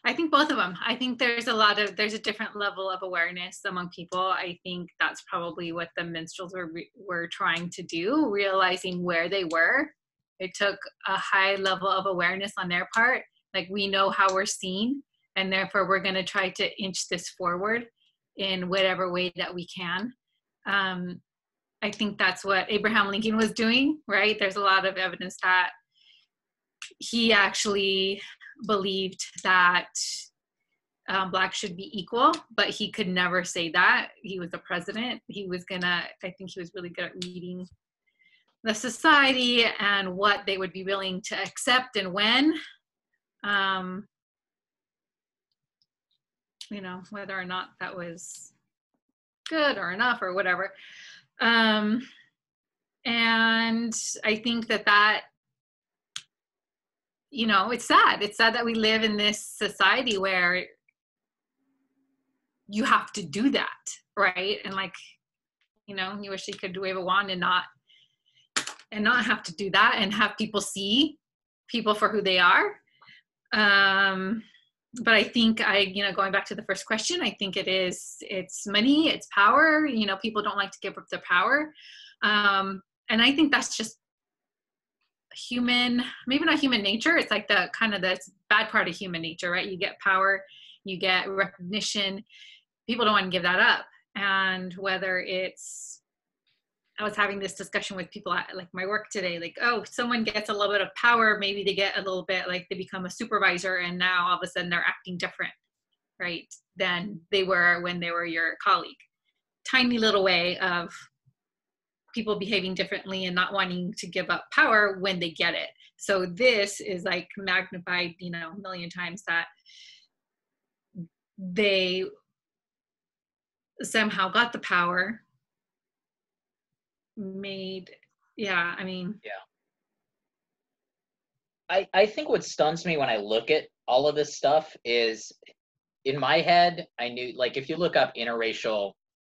I think both of them. I think there's a lot of there's a different level of awareness among people. I think that's probably what the minstrels were re- were trying to do, realizing where they were It took a high level of awareness on their part. Like we know how we're seen, and therefore we're going to try to inch this forward in whatever way that we can. Um, I think that's what Abraham Lincoln was doing, right? There's a lot of evidence that he actually believed that um, blacks should be equal, but he could never say that. He was the president. He was gonna, I think he was really good at reading the society and what they would be willing to accept and when. Um, you know, whether or not that was good or enough or whatever. Um, and I think that that you know it's sad. It's sad that we live in this society where you have to do that right? And like you know you wish you could wave a wand and not and not have to do that and have people see people for who they are. Um but i think i you know going back to the first question i think it is it's money it's power you know people don't like to give up their power. Um and i think that's just human maybe not human nature it's like the kind of the bad part of human nature right? You get power you get recognition people don't want to give that up. And whether it's i was having this discussion with people at like my work today like oh someone gets a little bit of power maybe they get a little bit like they become a supervisor and now all of a sudden they're acting different right than they were when they were your colleague tiny little way of people behaving differently and not wanting to give up power when they get it. So this is like magnified, you know, a million times that they somehow got the power made yeah i mean yeah I, I think what stuns me when I look at all of this stuff is in my head, I knew like if you look up interracial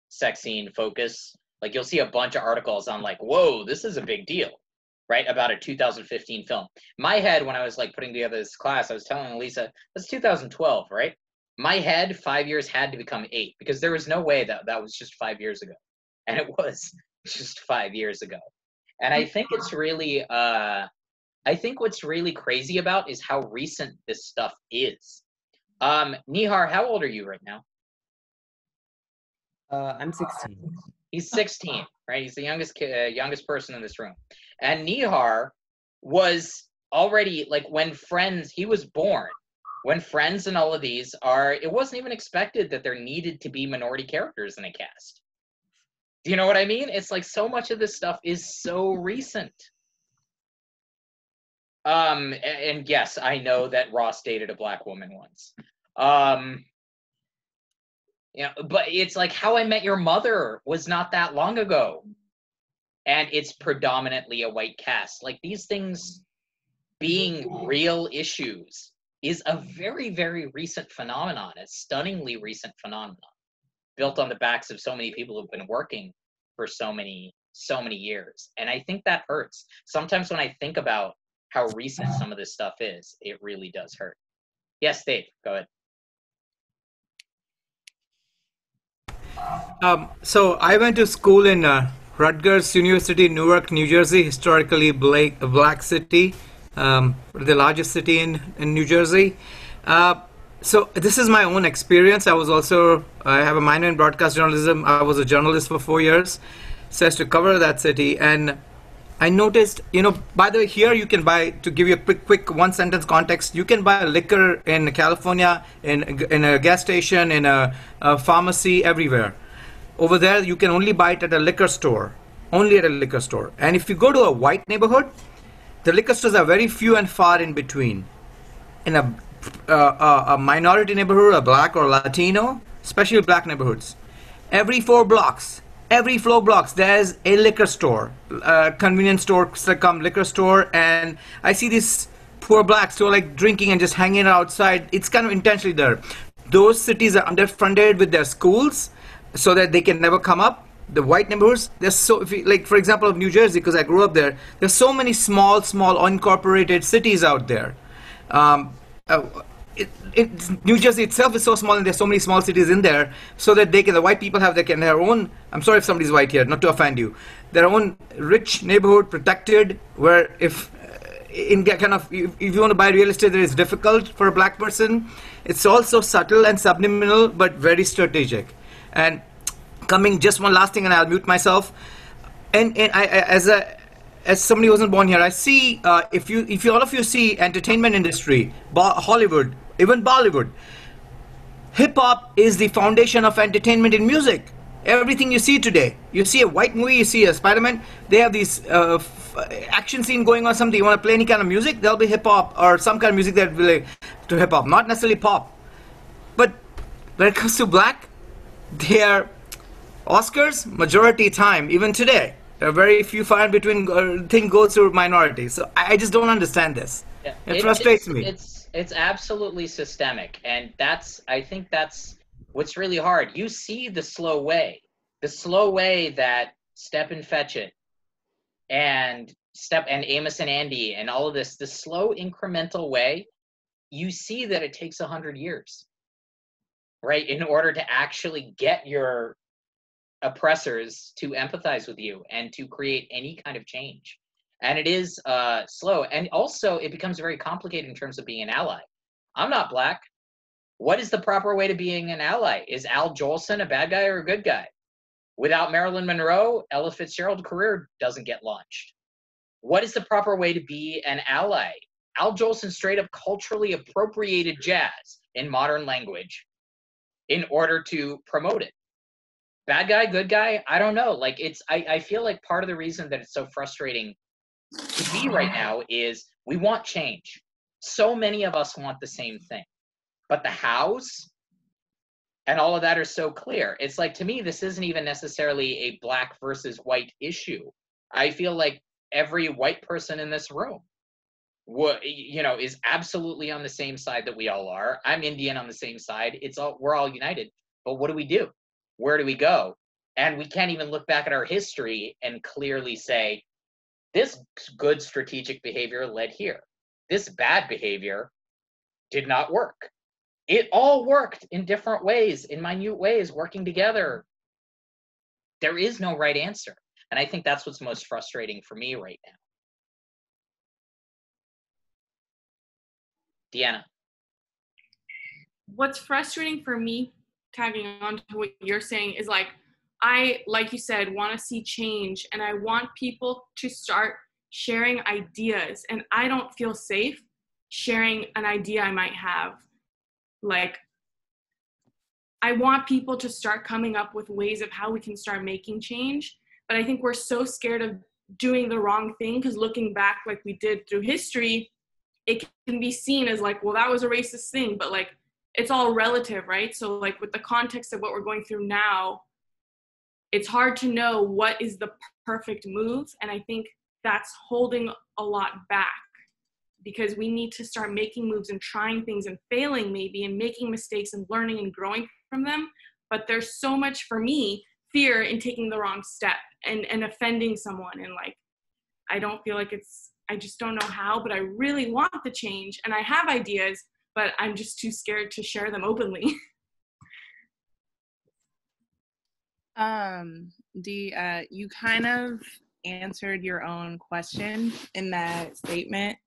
sex scene focus, like you'll see a bunch of articles on like, whoa, this is a big deal, right? About a 2015 film. My head, when I was like putting together this class, I was telling Elisa, that's 2012, right? My head, five years had to become eight because there was no way that that was just five years ago. And it was just five years ago. And I think it's really, uh, I think what's really crazy about is how recent this stuff is. Um, Nihar, how old are you right now? Uh, I'm 16. He's 16, right? He's the youngest ki- uh, youngest person in this room. And Nihar was already like when Friends, he was born when Friends and all of these are. It wasn't even expected that there needed to be minority characters in a cast. Do you know what I mean? It's like so much of this stuff is so recent. Um, and yes, I know that Ross dated a black woman once. Um, you know, but it's like How I Met Your Mother was not that long ago, and it's predominantly a white cast. Like these things being real issues is a very, very recent phenomenon. A stunningly recent phenomenon, built on the backs of so many people who've been working for so many, so many years. And I think that hurts. Sometimes when I think about how recent some of this stuff is, it really does hurt. Yes, Dave, go ahead. Um, so I went to school in uh, Rutgers University, Newark, New Jersey, historically black, black city, um, the largest city in, in New Jersey. Uh, so this is my own experience. I was also I have a minor in broadcast journalism. I was a journalist for four years, so as to cover that city. And I noticed, you know, by the way, here you can buy to give you a quick, quick one sentence context. You can buy liquor in California, in in a gas station, in a, a pharmacy, everywhere. Over there, you can only buy it at a liquor store, only at a liquor store. And if you go to a white neighborhood, the liquor stores are very few and far in between. In a uh, a, a minority neighborhood, a black or Latino, especially black neighborhoods, every four blocks, every four blocks, there's a liquor store, a convenience store, come liquor store, and I see these poor blacks who are like drinking and just hanging outside. It's kind of intentionally there. Those cities are underfunded with their schools, so that they can never come up. The white neighborhoods, there's so you, like for example of New Jersey, because I grew up there. There's so many small, small unincorporated cities out there. Um, uh, it, New Jersey itself is so small, and there's so many small cities in there, so that they can the white people have their, can, their own. I'm sorry if somebody's white here, not to offend you. Their own rich neighborhood, protected, where if in get kind of if, if you want to buy real estate that is difficult for a black person it's also subtle and subliminal but very strategic and coming just one last thing and i'll mute myself and, and I, I as a as somebody wasn't born here i see uh, if you if you all of you see entertainment industry hollywood even bollywood hip hop is the foundation of entertainment in music. Everything you see today you see a white movie you see a spider-man they have these uh, f- action scene going on something you want to play any kind of music there'll be hip hop or some kind of music that relate to hip hop not necessarily pop. But when it comes to black they are oscars majority time even today there are very few far between uh, thing goes to minorities so I, I just don't understand this Yeah, it, it- frustrates it's, me It's it's absolutely systemic, and that's I think that's what's really hard. You see the slow way, the slow way that Stepin Fetchit, and Step and Amos and Andy and all of this, the slow incremental way. You see that it takes a hundred years, right, in order to actually get your oppressors to empathize with you and to create any kind of change and it is uh, slow. And also, it becomes very complicated in terms of being an ally. I'm not black. What is the proper way to being an ally? Is Al Jolson a bad guy or a good guy? Without Marilyn Monroe, Ella Fitzgerald's career doesn't get launched. What is the proper way to be an ally? Al Jolson straight up culturally appropriated jazz in modern language in order to promote it. Bad guy, good guy, I don't know. Like it's I, I feel like part of the reason that it's so frustrating to be right now is we want change. So many of us want the same thing, but the hows and all of that are so clear. It's like to me, this isn't even necessarily a black versus white issue. I feel like every white person in this room, wa- you know, is absolutely on the same side that we all are. I'm Indian on the same side. It's all we're all united. But what do we do? Where do we go? And we can't even look back at our history and clearly say, this good strategic behavior led here. This bad behavior did not work. It all worked in different ways, in minute ways, working together. There is no right answer. And I think that's what's most frustrating for me right now. Deanna. what's frustrating for me tagging on to what you're saying is like i like you said want to see change and i want people to start sharing ideas and i don't feel safe sharing an idea i might have. Like i want people to start coming up with ways of how we can start making change but i think we're so scared of doing the wrong thing because looking back like we did through history it can be seen as like well that was a racist thing but like it's all relative right? So like with the context of what we're going through now it's hard to know what is the perfect move and i think that's holding a lot back because we need to start making moves and trying things and failing maybe and making mistakes and learning and growing from them. But there's so much for me fear in taking the wrong step and and offending someone and like i don't feel like it's i just don't know how but i really want the change and i have ideas but i'm just too scared to share them openly Um, uh, you kind of answered your own question in that statement.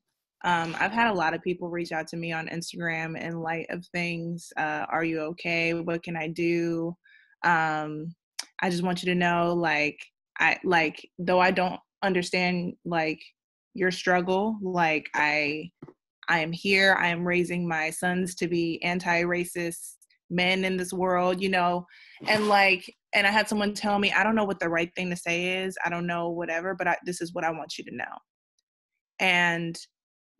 Um, I've had a lot of people reach out to me on Instagram in light of things. Uh, are you okay? What can I do? Um, I just want you to know, like, I like though I don't understand like your struggle. Like, I I am here. I am raising my sons to be anti-racist men in this world, you know, and like, and I had someone tell me, I don't know what the right thing to say is. I don't know whatever, but I, this is what I want you to know. And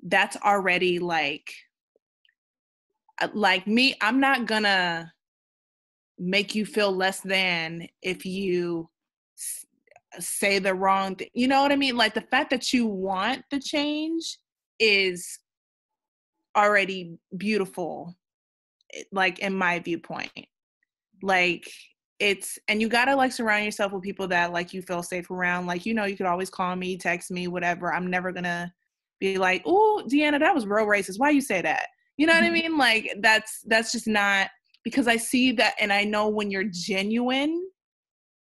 that's already like, uh, like me, I'm not gonna make you feel less than if you say the wrong thing. You know what I mean? Like the fact that you want the change is already beautiful eh, like in my viewpoint. Like it's and you gotta like surround yourself with people that like you feel safe around. Like you know you could always call me text me whatever. I'm never gonna be like oh deanna that was real racist. Why you say that? You know what i mm-hmm. mean? Like that's that's just not because i see that and i know when you're genuine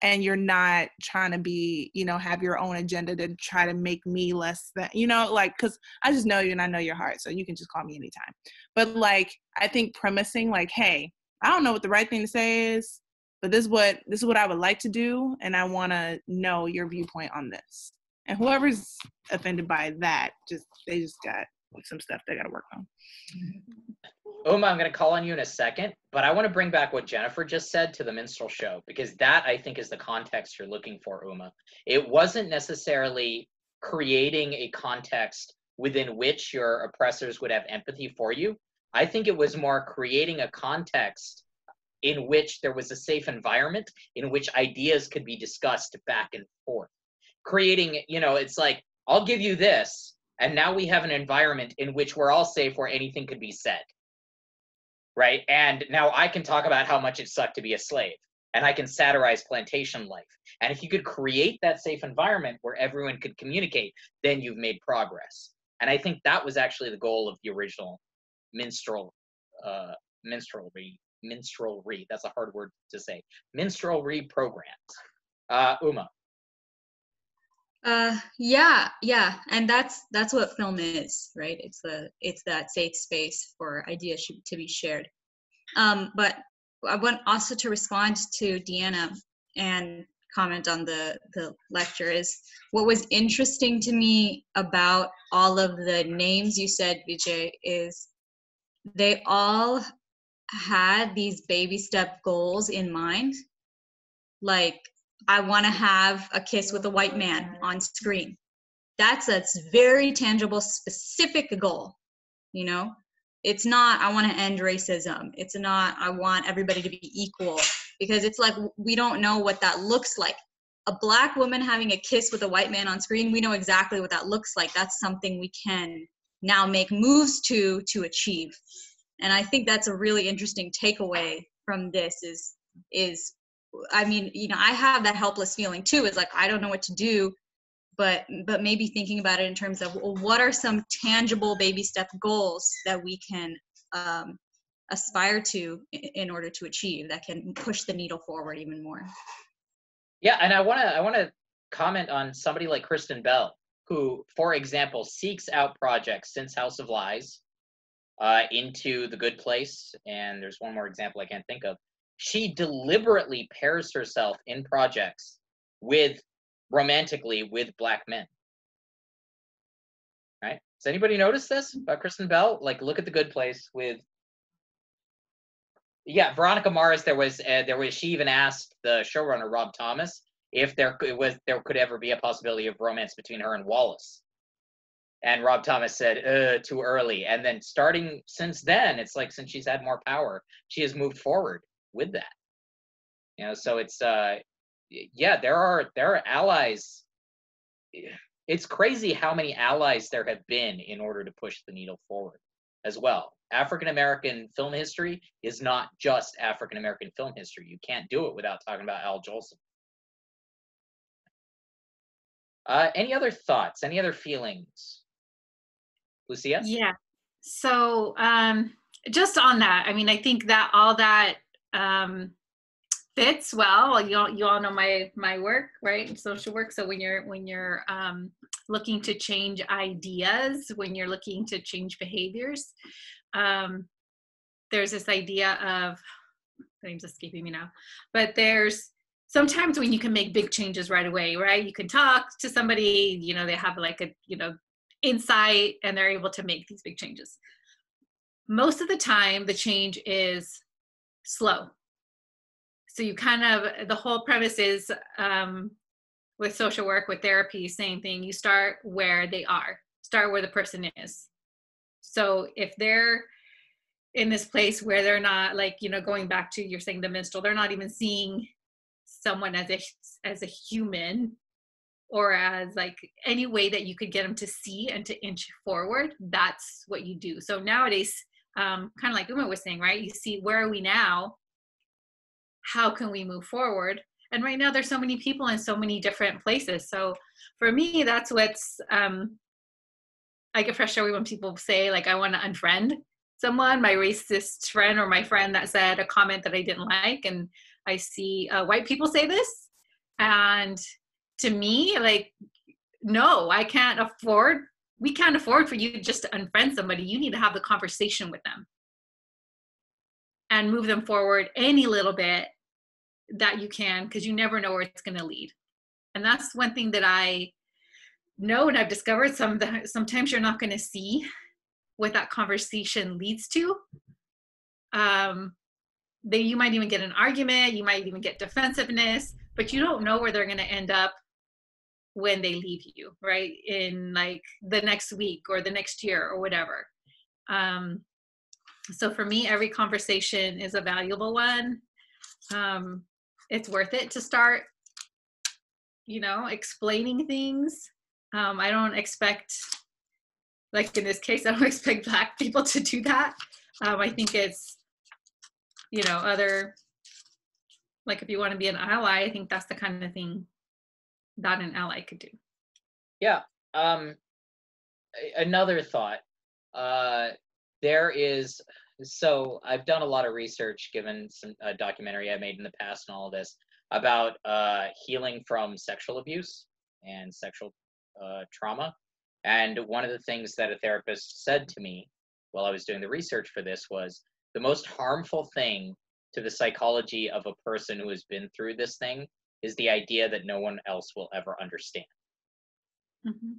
and you're not trying to be, you know, have your own agenda to try to make me less than, you know, like, cause I just know you and I know your heart. So you can just call me anytime. But like, I think premising like, hey, I don't know what the right thing to say is, but this is what, this is what I would like to do. And I want to know your viewpoint on this. And whoever's offended by that, just, they just got some stuff they got to work on. Uma, I'm going to call on you in a second, but I want to bring back what Jennifer just said to the minstrel show because that I think is the context you're looking for, Uma. It wasn't necessarily creating a context within which your oppressors would have empathy for you. I think it was more creating a context in which there was a safe environment in which ideas could be discussed back and forth. Creating, you know, it's like, I'll give you this, and now we have an environment in which we're all safe where anything could be said right? And now I can talk about how much it sucked to be a slave and I can satirize plantation life. And if you could create that safe environment where everyone could communicate, then you've made progress. And I think that was actually the goal of the original minstrel, uh, minstrelry, minstrelry. That's a hard word to say. Minstrelry programs. Uh, Uma. Uh, yeah, yeah, and that's that's what film is, right? It's the it's that safe space for ideas to be shared. Um, but I want also to respond to Deanna and comment on the the lecture is what was interesting to me about all of the names you said, Vijay, is they all had these baby step goals in mind, like I want to have a kiss with a white man on screen. That's a very tangible, specific goal. You know, it's not, I want to end racism. It's not, I want everybody to be equal because it's like we don't know what that looks like. A black woman having a kiss with a white man on screen, we know exactly what that looks like. That's something we can now make moves to to achieve. And I think that's a really interesting takeaway from this is is I mean, you know, I have that helpless feeling too. Is like I don't know what to do, but but maybe thinking about it in terms of well, what are some tangible baby step goals that we can um, aspire to in order to achieve that can push the needle forward even more. Yeah, and I want to I want to comment on somebody like Kristen Bell, who, for example, seeks out projects since House of Lies uh, into The Good Place, and there's one more example I can't think of, she deliberately pairs herself in projects with romantically with black men. Right? Does anybody notice this about Kristen Bell? Like, look at the Good Place with. Yeah, Veronica Mars. There was uh, there was she even asked the showrunner Rob Thomas if there could, was there could ever be a possibility of romance between her and Wallace. And Rob Thomas said, uh, too early. And then starting since then, it's like since she's had more power, she has moved forward with that. You know so it's uh yeah there are there are allies it's crazy how many allies there have been in order to push the needle forward as well. African american film history is not just african american film history. You can't do it without talking about al jolson. Uh, any other thoughts any other feelings? Lucia? Yeah. So um just on that i mean i think that all that um, fits well. You all, you all know my my work, right? Social work. So when you're when you're um, looking to change ideas, when you're looking to change behaviors, um, there's this idea of name's escaping me now, but there's sometimes when you can make big changes right away, right? You can talk to somebody, you know, they have like a you know insight and they're able to make these big changes. Most of the time, the change is slow. So you kind of, the whole premise is um, with social work, with therapy, same thing. You start where they are, start where the person is. So if they're in this place where they're not like, you know, going back to you're saying the minstrel, they're not even seeing someone as a as a human or as like any way that you could get them to see and to inch forward that's what you do so nowadays um, kind of like uma was saying right? You see where are we now? How can we move forward? And right now there's so many people in so many different places. So for me that's what's um i get frustrated when people say like i want to unfriend someone my racist friend or my friend that said a comment that i didn't like and i see uh, white people say this. And to me, like, no, I can't afford, we can't afford for you just to unfriend somebody. You need to have the conversation with them and move them forward any little bit that you can because you never know where it's going to lead. And that's one thing that I know and I've discovered some that sometimes you're not going to see what that conversation leads to. Um, they, you might even get an argument, you might even get defensiveness, but you don't know where they're going to end up when they leave you, right? In like the next week or the next year or whatever. Um, so for me, every conversation is a valuable one. Um, it's worth it to start, you know, explaining things. Um, I don't expect, like in this case, I don't expect Black people to do that. Um, I think it's you know other like if you want to be an ally i think that's the kind of thing that an ally could do. Yeah um another thought uh there is so i've done a lot of research given some documentary i made in the past and all of this about uh healing from sexual abuse and sexual uh, trauma. And one of the things that a therapist said to me while i was doing the research for this was the most harmful thing to the psychology of a person who has been through this thing is the idea that no one else will ever understand. Mm-hmm.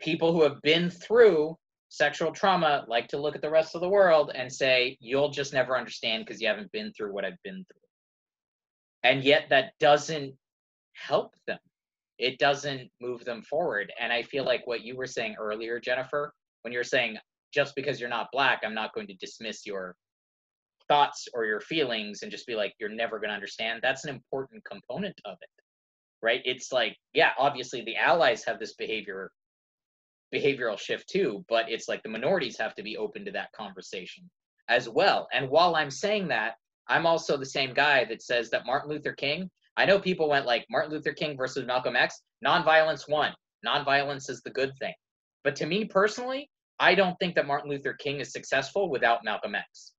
People who have been through sexual trauma like to look at the rest of the world and say, You'll just never understand because you haven't been through what I've been through. And yet that doesn't help them, it doesn't move them forward. And I feel like what you were saying earlier, Jennifer, when you're saying, just because you're not black, I'm not going to dismiss your thoughts or your feelings and just be like you're never going to understand. That's an important component of it right? It's like yeah obviously the allies have this behavior behavioral shift too but it's like the minorities have to be open to that conversation as well. And while i'm saying that i'm also the same guy that says that martin luther king i know people went like martin luther king versus malcolm x nonviolence won nonviolence is the good thing. But to me personally i don't think that martin luther king is successful without malcolm x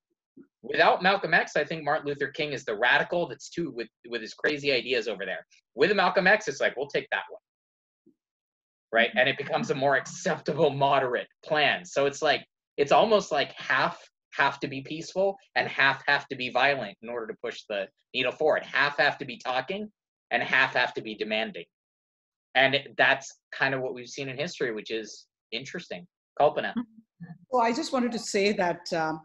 Without Malcolm X, I think Martin Luther King is the radical that's too with with his crazy ideas over there. With Malcolm X, it's like we'll take that one, right? And it becomes a more acceptable, moderate plan. So it's like it's almost like half have to be peaceful and half have to be violent in order to push the needle forward. Half have to be talking and half have to be demanding. And that's kind of what we've seen in history, which is interesting. Kalpana. Well, I just wanted to say that um,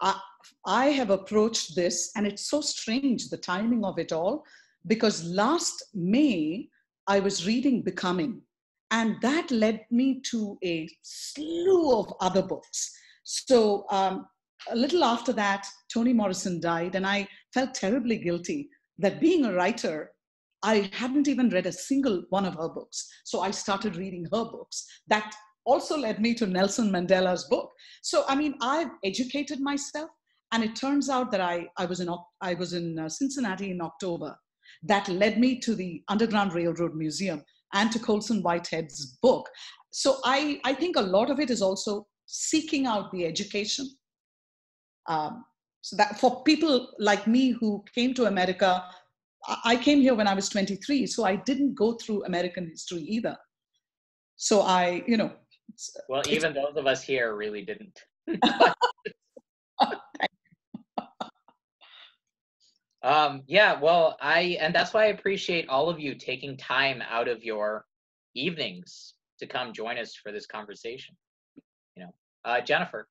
I, have approached this, and it's so strange the timing of it all, because last May I was reading Becoming, and that led me to a slew of other books. So um, a little after that, Toni Morrison died, and I felt terribly guilty that being a writer, I hadn't even read a single one of her books. So I started reading her books. That also led me to Nelson Mandela's book. So, I mean, I've educated myself, and it turns out that I, I was in, I was in uh, Cincinnati in October. That led me to the Underground Railroad Museum and to Colson Whitehead's book. So I, I think a lot of it is also seeking out the education. Um, so that for people like me who came to America, I came here when I was 23, so I didn't go through American history either. So I, you know, well, even those of us here really didn't. um, yeah, well, I and that's why I appreciate all of you taking time out of your evenings to come join us for this conversation. You know, uh, Jennifer.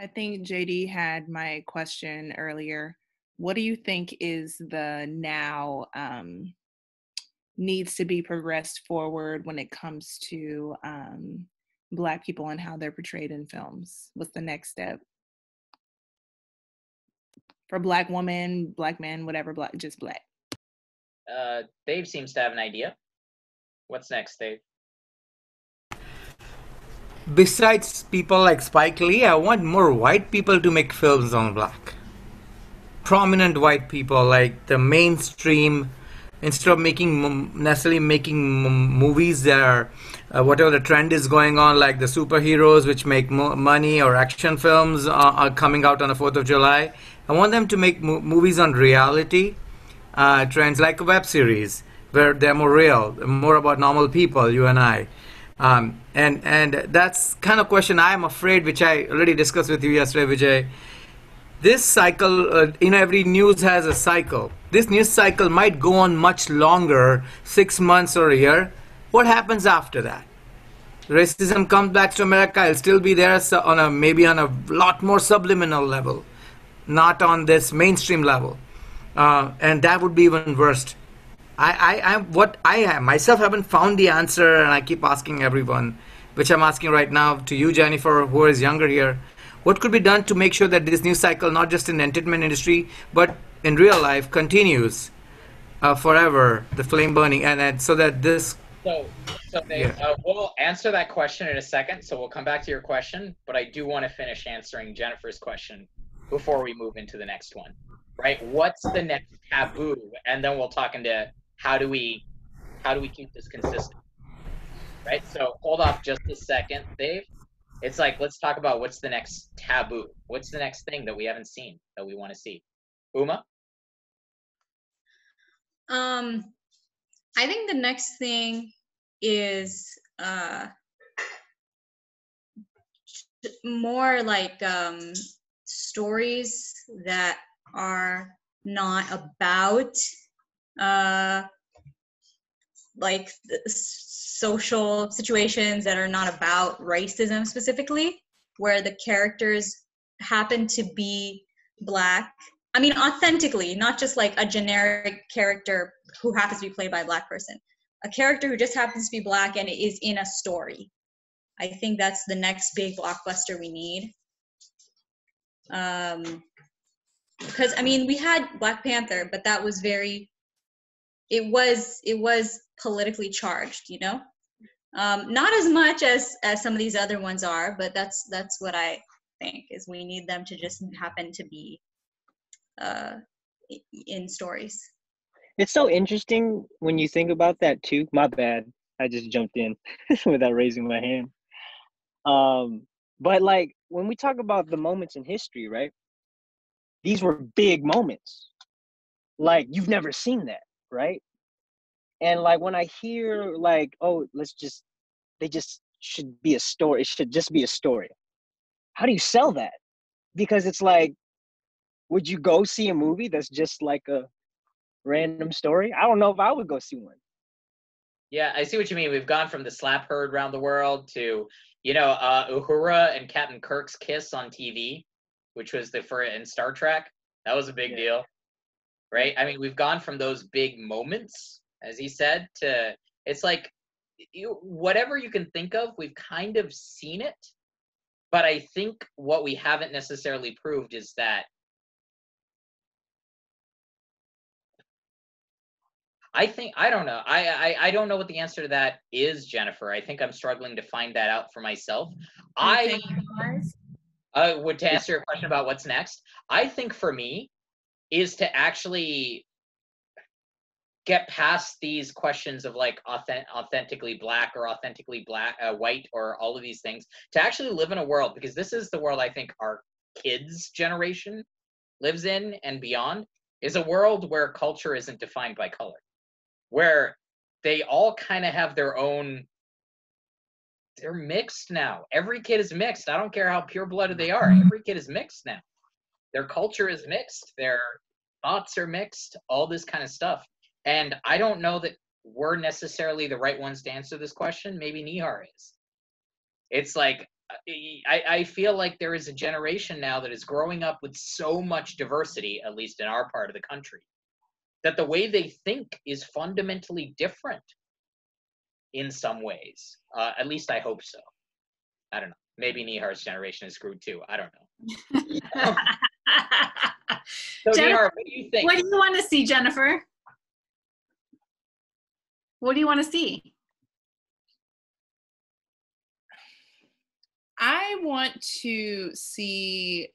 I think JD had my question earlier. What do you think is the now um, needs to be progressed forward when it comes to um, black people and how they're portrayed in films what's the next step? For black woman black men whatever black just black. Uh dave seems to have an idea. What's next dave? Besides people like spike lee i want more white people to make films on black. Prominent white people like the mainstream instead of making necessarily making movies that are uh, whatever the trend is going on, like the superheroes which make mo- money or action films uh, are coming out on the Fourth of July. I want them to make mo- movies on reality, uh, trends like a web series where they're more real, more about normal people, you and I. Um, and and that's kind of question I'm afraid, which I already discussed with you yesterday, Vijay. This cycle, uh, you know, every news has a cycle. This news cycle might go on much longer, six months or a year. What happens after that? Racism comes back to America. It'll still be there on a maybe on a lot more subliminal level, not on this mainstream level, uh, and that would be even worse. I, I, I, what I have myself haven't found the answer, and I keep asking everyone, which I'm asking right now to you, Jennifer, who is younger here. What could be done to make sure that this news cycle, not just in the entertainment industry, but in real life, continues uh, forever, the flame burning, and, and so that this. So, so they, uh, we'll answer that question in a second. So we'll come back to your question, but I do want to finish answering Jennifer's question before we move into the next one. Right? What's the next taboo? And then we'll talk into how do we how do we keep this consistent right so hold off just a second dave it's like let's talk about what's the next taboo. What's the next thing that we haven't seen that we want to see? Uma? Um, I think the next thing is uh more like um stories that are not about uh like social situations that are not about racism specifically where the characters happen to be black. I mean authentically not just like a generic character who happens to be played by a black person. A character who just happens to be black and is in a story. I think that's the next big blockbuster we need. Um because i mean we had black panther but that was very it was it was politically charged you know um not as much as as some of these other ones are but that's that's what i think is we need them to just happen to be uh in stories It's so interesting when you think about that too. My bad. I just jumped in without raising my hand. Um, but like when we talk about the moments in history, right? These were big moments. Like you've never seen that, right? And like when I hear like, oh, let's just they just should be a story. It should just be a story. How do you sell that? Because it's like, would you go see a movie that's just like a random story? I don't know if I would go see one. yeah i see what you mean we've gone from the slap heard around the world to you know uh uhura and captain kirk's kiss on tv which was the for in star trek that was a big deal right i mean we've gone from those big moments as he said to it's like you whatever you can think of we've kind of seen it but i think what we haven't necessarily proved is that I think I don't know. I, I I don't know what the answer to that is, Jennifer. I think I'm struggling to find that out for myself. I uh, would to answer your question about what's next. I think for me is to actually get past these questions of like authentic, authentically black or authentically black uh, white or all of these things to actually live in a world because this is the world I think our kids generation lives in and beyond is a world where culture isn't defined by color where they all kind of have their own they're mixed now. Every kid is mixed. I don't care how pure blooded they are. Every kid is mixed now. Their culture is mixed. Their thoughts are mixed. All this kind of stuff and i don't know that we're necessarily the right ones to answer this question maybe nihar is it's like I, I feel like there is a generation now that is growing up with so much diversity at least in our part of the country that the way they think is fundamentally different in some ways. Uh, at least I hope so. I don't know. Maybe Nihar's generation is screwed too. I don't know. so Jennifer, Nihar, what do you think? What do you want to see, Jennifer? What do you want to see? I want to see.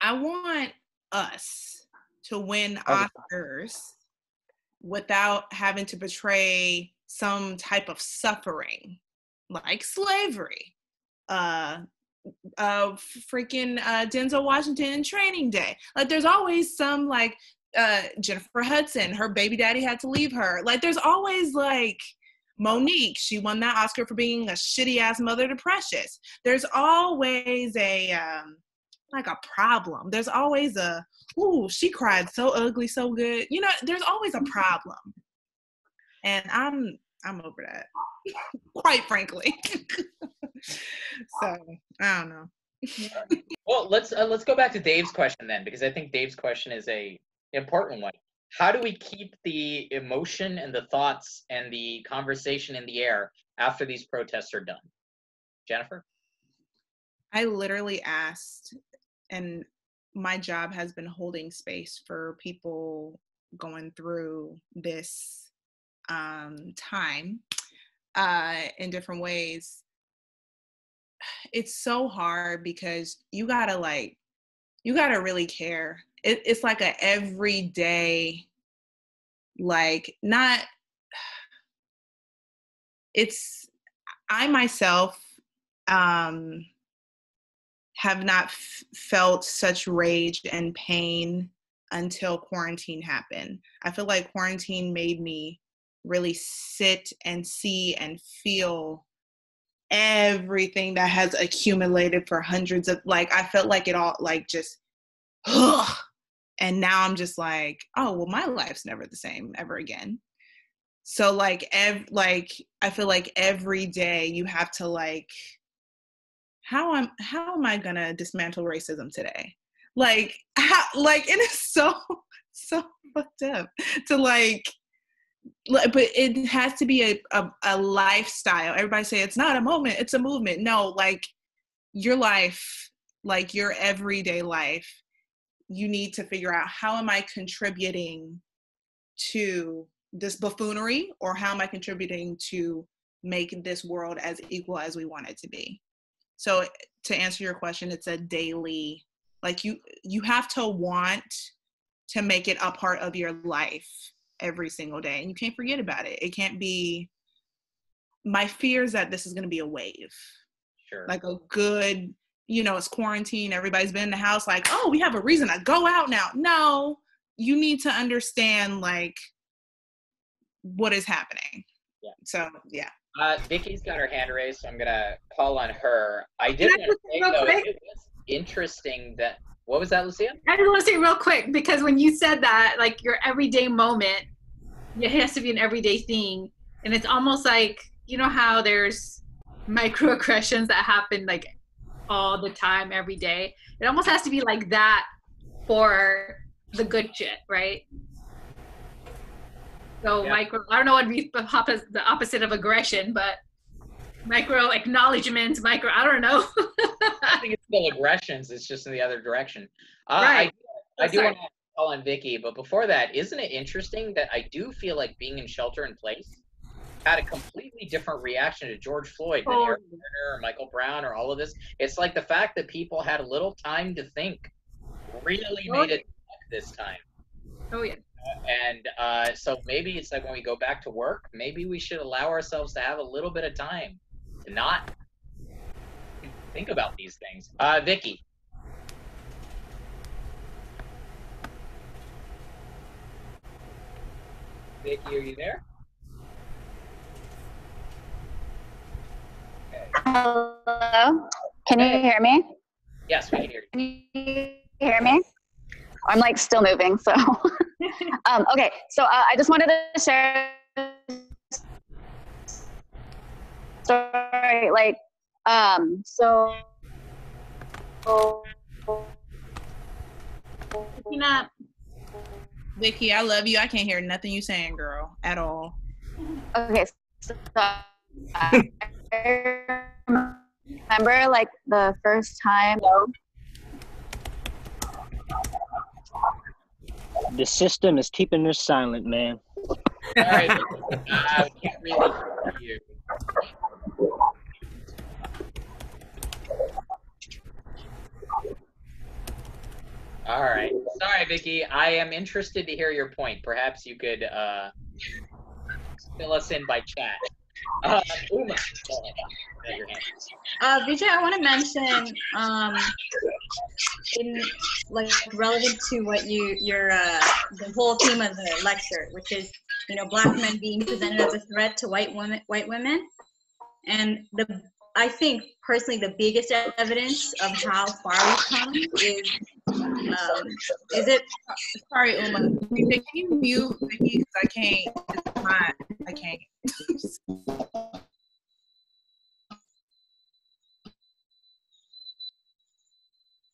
I want us to win Oscars without having to portray some type of suffering, like slavery. Uh, uh, freaking uh, Denzel Washington in Training Day. Like, there's always some like uh, Jennifer Hudson, her baby daddy had to leave her. Like, there's always like Mo'Nique, she won that Oscar for being a shitty ass mother to Precious. There's always a um, like a problem. There's always a ooh, she cried so ugly, so good. You know, there's always a problem, and I'm I'm over that, quite frankly. so I don't know. Well, let's uh, let's go back to Dave's question then, because I think Dave's question is a important one. How do we keep the emotion and the thoughts and the conversation in the air after these protests are done? Jennifer? I literally asked, and my job has been holding space for people going through this um, time uh, in different ways. It's so hard because you gotta like, you gotta really care. It, it's like a everyday, like not. It's I myself um, have not f- felt such rage and pain until quarantine happened. I feel like quarantine made me really sit and see and feel everything that has accumulated for hundreds of like I felt like it all like just ugh. And now I'm just like, oh well my life's never the same ever again. So like ev like I feel like every day you have to like how am how am I gonna dismantle racism today? Like how like it is so so fucked up to like but it has to be a, a, a lifestyle. Everybody say it's not a moment, it's a movement. No, like your life, like your everyday life, you need to figure out how am I contributing to this buffoonery or how am I contributing to make this world as equal as we want it to be. So to answer your question, it's a daily like you you have to want to make it a part of your life every single day and you can't forget about it. It can't be my fear is that this is going to be a wave. Sure. Like a good you know it's quarantine everybody's been in the house like oh we have a reason to go out now no you need to understand like what is happening yeah so yeah uh, Vicky's got her hand raised, so I'm gonna call on her. I did want to say real though, quick? it was interesting that what was that, Lucia? I just want to say real quick because when you said that, like your everyday moment, it has to be an everyday thing, and it's almost like you know how there's microaggressions that happen like all the time, every day. It almost has to be like that for the good shit, right? So Yeah. micro, I don't know what would be the opposite, of aggression, but micro acknowledgement, micro, I don't know. I think it's still aggressions. It's just in the other direction. Uh, Right. I, I do want to call on Vicky, but before that, isn't it interesting that I do feel like being in shelter in place had a completely different reaction to George Floyd than Eric Totally. Garner or Michael Brown or all of this. It's like the fact that people had a little time to think really Oh, made it this time. oh yeah. And uh, so maybe it's like when we go back to work, maybe we should allow ourselves to have a little bit of time to not think about these things. Uh, Vicky. Vicky, are you there? Hello? Can you hear me? Yes, we can hear you. Can you hear me? I'm like still moving, so. um, okay, so uh, I just wanted to share story. Like, um, so. Picking up. Vicky, I love you. I can't hear nothing you saying, girl, at all. Okay, so I remember like the first time. The system is keeping us silent, man. Sorry, Vicky. uh, we can't really hear you. All right. Sorry, Vicky. I am interested to hear your point. Perhaps you could uh, fill us in by chat. Uh, Uma. Uh, Vijay, I want to mention, um, in like relevant to what you your uh, the whole theme of the lecture, which is you know black men being presented as a threat to white women, white women, and the I think personally the biggest evidence of how far we've come is um, is it Sorry, Uma. Can you mute Vicky? 'Cause I can't. It's not. I can't.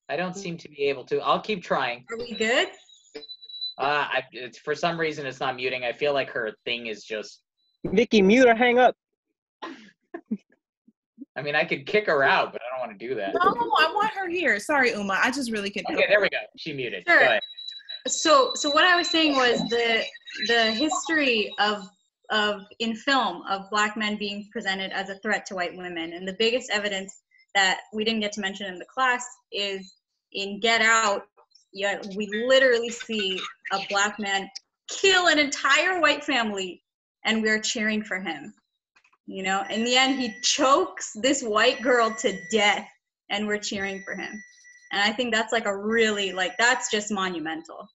I don't seem to be able to. I'll keep trying. are we good? Uh, I, it's, for some reason, it's not muting. I feel like her thing is just. Vicky, mute or hang up. I mean, I could kick her out, but I don't want to do that. No, I want her here. Sorry, Uma. I just really couldn't. Okay, there we go. She muted. Sure. Go ahead. So, so what I was saying was the the history of of in film of black men being presented as a threat to white women, and the biggest evidence that we didn't get to mention in the class is in Get Out. Yeah, we literally see a black man kill an entire white family, and we're cheering for him. You know, in the end, he chokes this white girl to death, and we're cheering for him. And I think that's like a really like that's just monumental.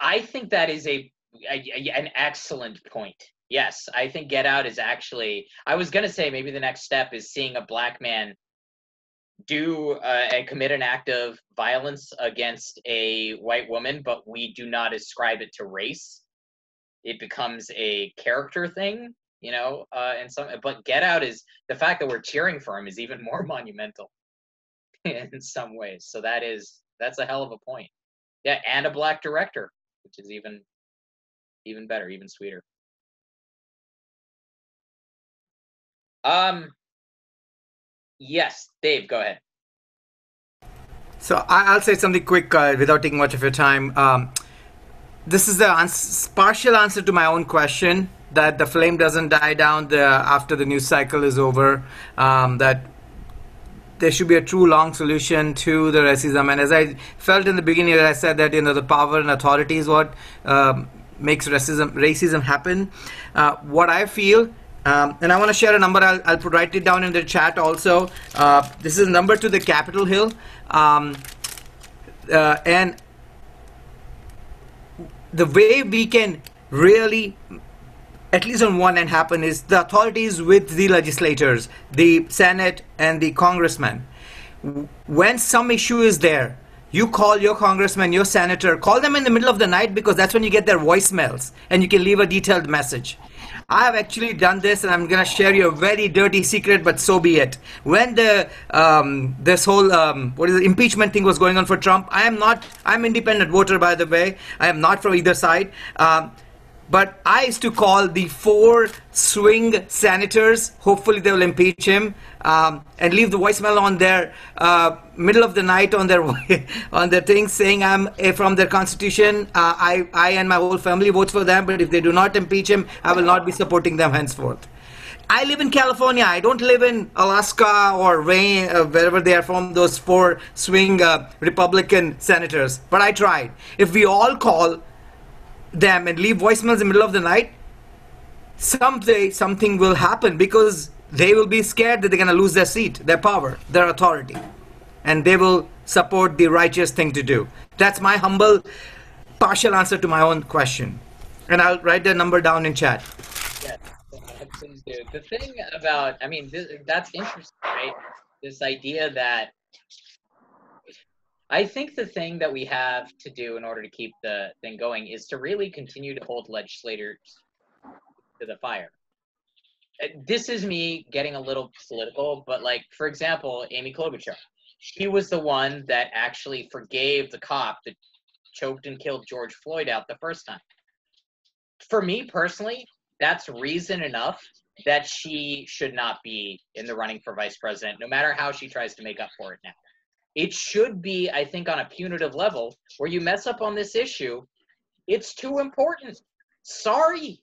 I think that is a, a- an excellent point. Yes, I think Get Out is actually. I was gonna say maybe the next step is seeing a black man do uh, and commit an act of violence against a white woman, but we do not ascribe it to race. It becomes a character thing, you know. Uh, and some, but Get Out is the fact that we're cheering for him is even more monumental in some ways. So that is that's a hell of a point. Yeah, and a black director, which is even even better, even sweeter. Um yes, Dave, go ahead. So I'll say something quick uh, without taking much of your time. Um, this is the ans- partial answer to my own question that the flame doesn't die down the, after the news cycle is over. Um, that there should be a true long solution to the racism. And as I felt in the beginning, I said that you know the power and authority is what um, makes racism racism happen. Uh, what I feel. Um, and I want to share a number. I'll, I'll put, write it down in the chat also. Uh, this is number to the Capitol Hill, um, uh, and the way we can really at least on one end happen is the authorities with the legislators the senate and the congressmen when some issue is there you call your congressman your senator call them in the middle of the night because that's when you get their voicemails and you can leave a detailed message I have actually done this, and I'm gonna share you a very dirty secret, but so be it. When the um, this whole um, what is it, impeachment thing was going on for Trump, I am not. I'm independent voter, by the way. I am not from either side. Um, but I used to call the four swing senators. Hopefully, they will impeach him um, and leave the voicemail on their uh, middle of the night on their on their thing saying I'm uh, from their constitution. Uh, I I and my whole family votes for them. But if they do not impeach him, I will not be supporting them henceforth. I live in California. I don't live in Alaska or uh, wherever they are from. Those four swing uh, Republican senators. But I tried. If we all call them and leave voicemails in the middle of the night, someday something will happen because they will be scared that they're going to lose their seat, their power, their authority, and they will support the righteous thing to do. That's my humble, partial answer to my own question. And I'll write the number down in chat. Yes, please do. The thing about, I mean, this, that's interesting, right? This idea that I think the thing that we have to do in order to keep the thing going is to really continue to hold legislators to the fire. Uh, This is me getting a little political, but like, for example, Amy Klobuchar, she was the one that actually forgave the cop that choked and killed George Floyd out the first time. For me personally, that's reason enough that she should not be in the running for vice president, no matter how she tries to make up for it now. It should be, I think, on a punitive level where you mess up on this issue, it's too important. Sorry.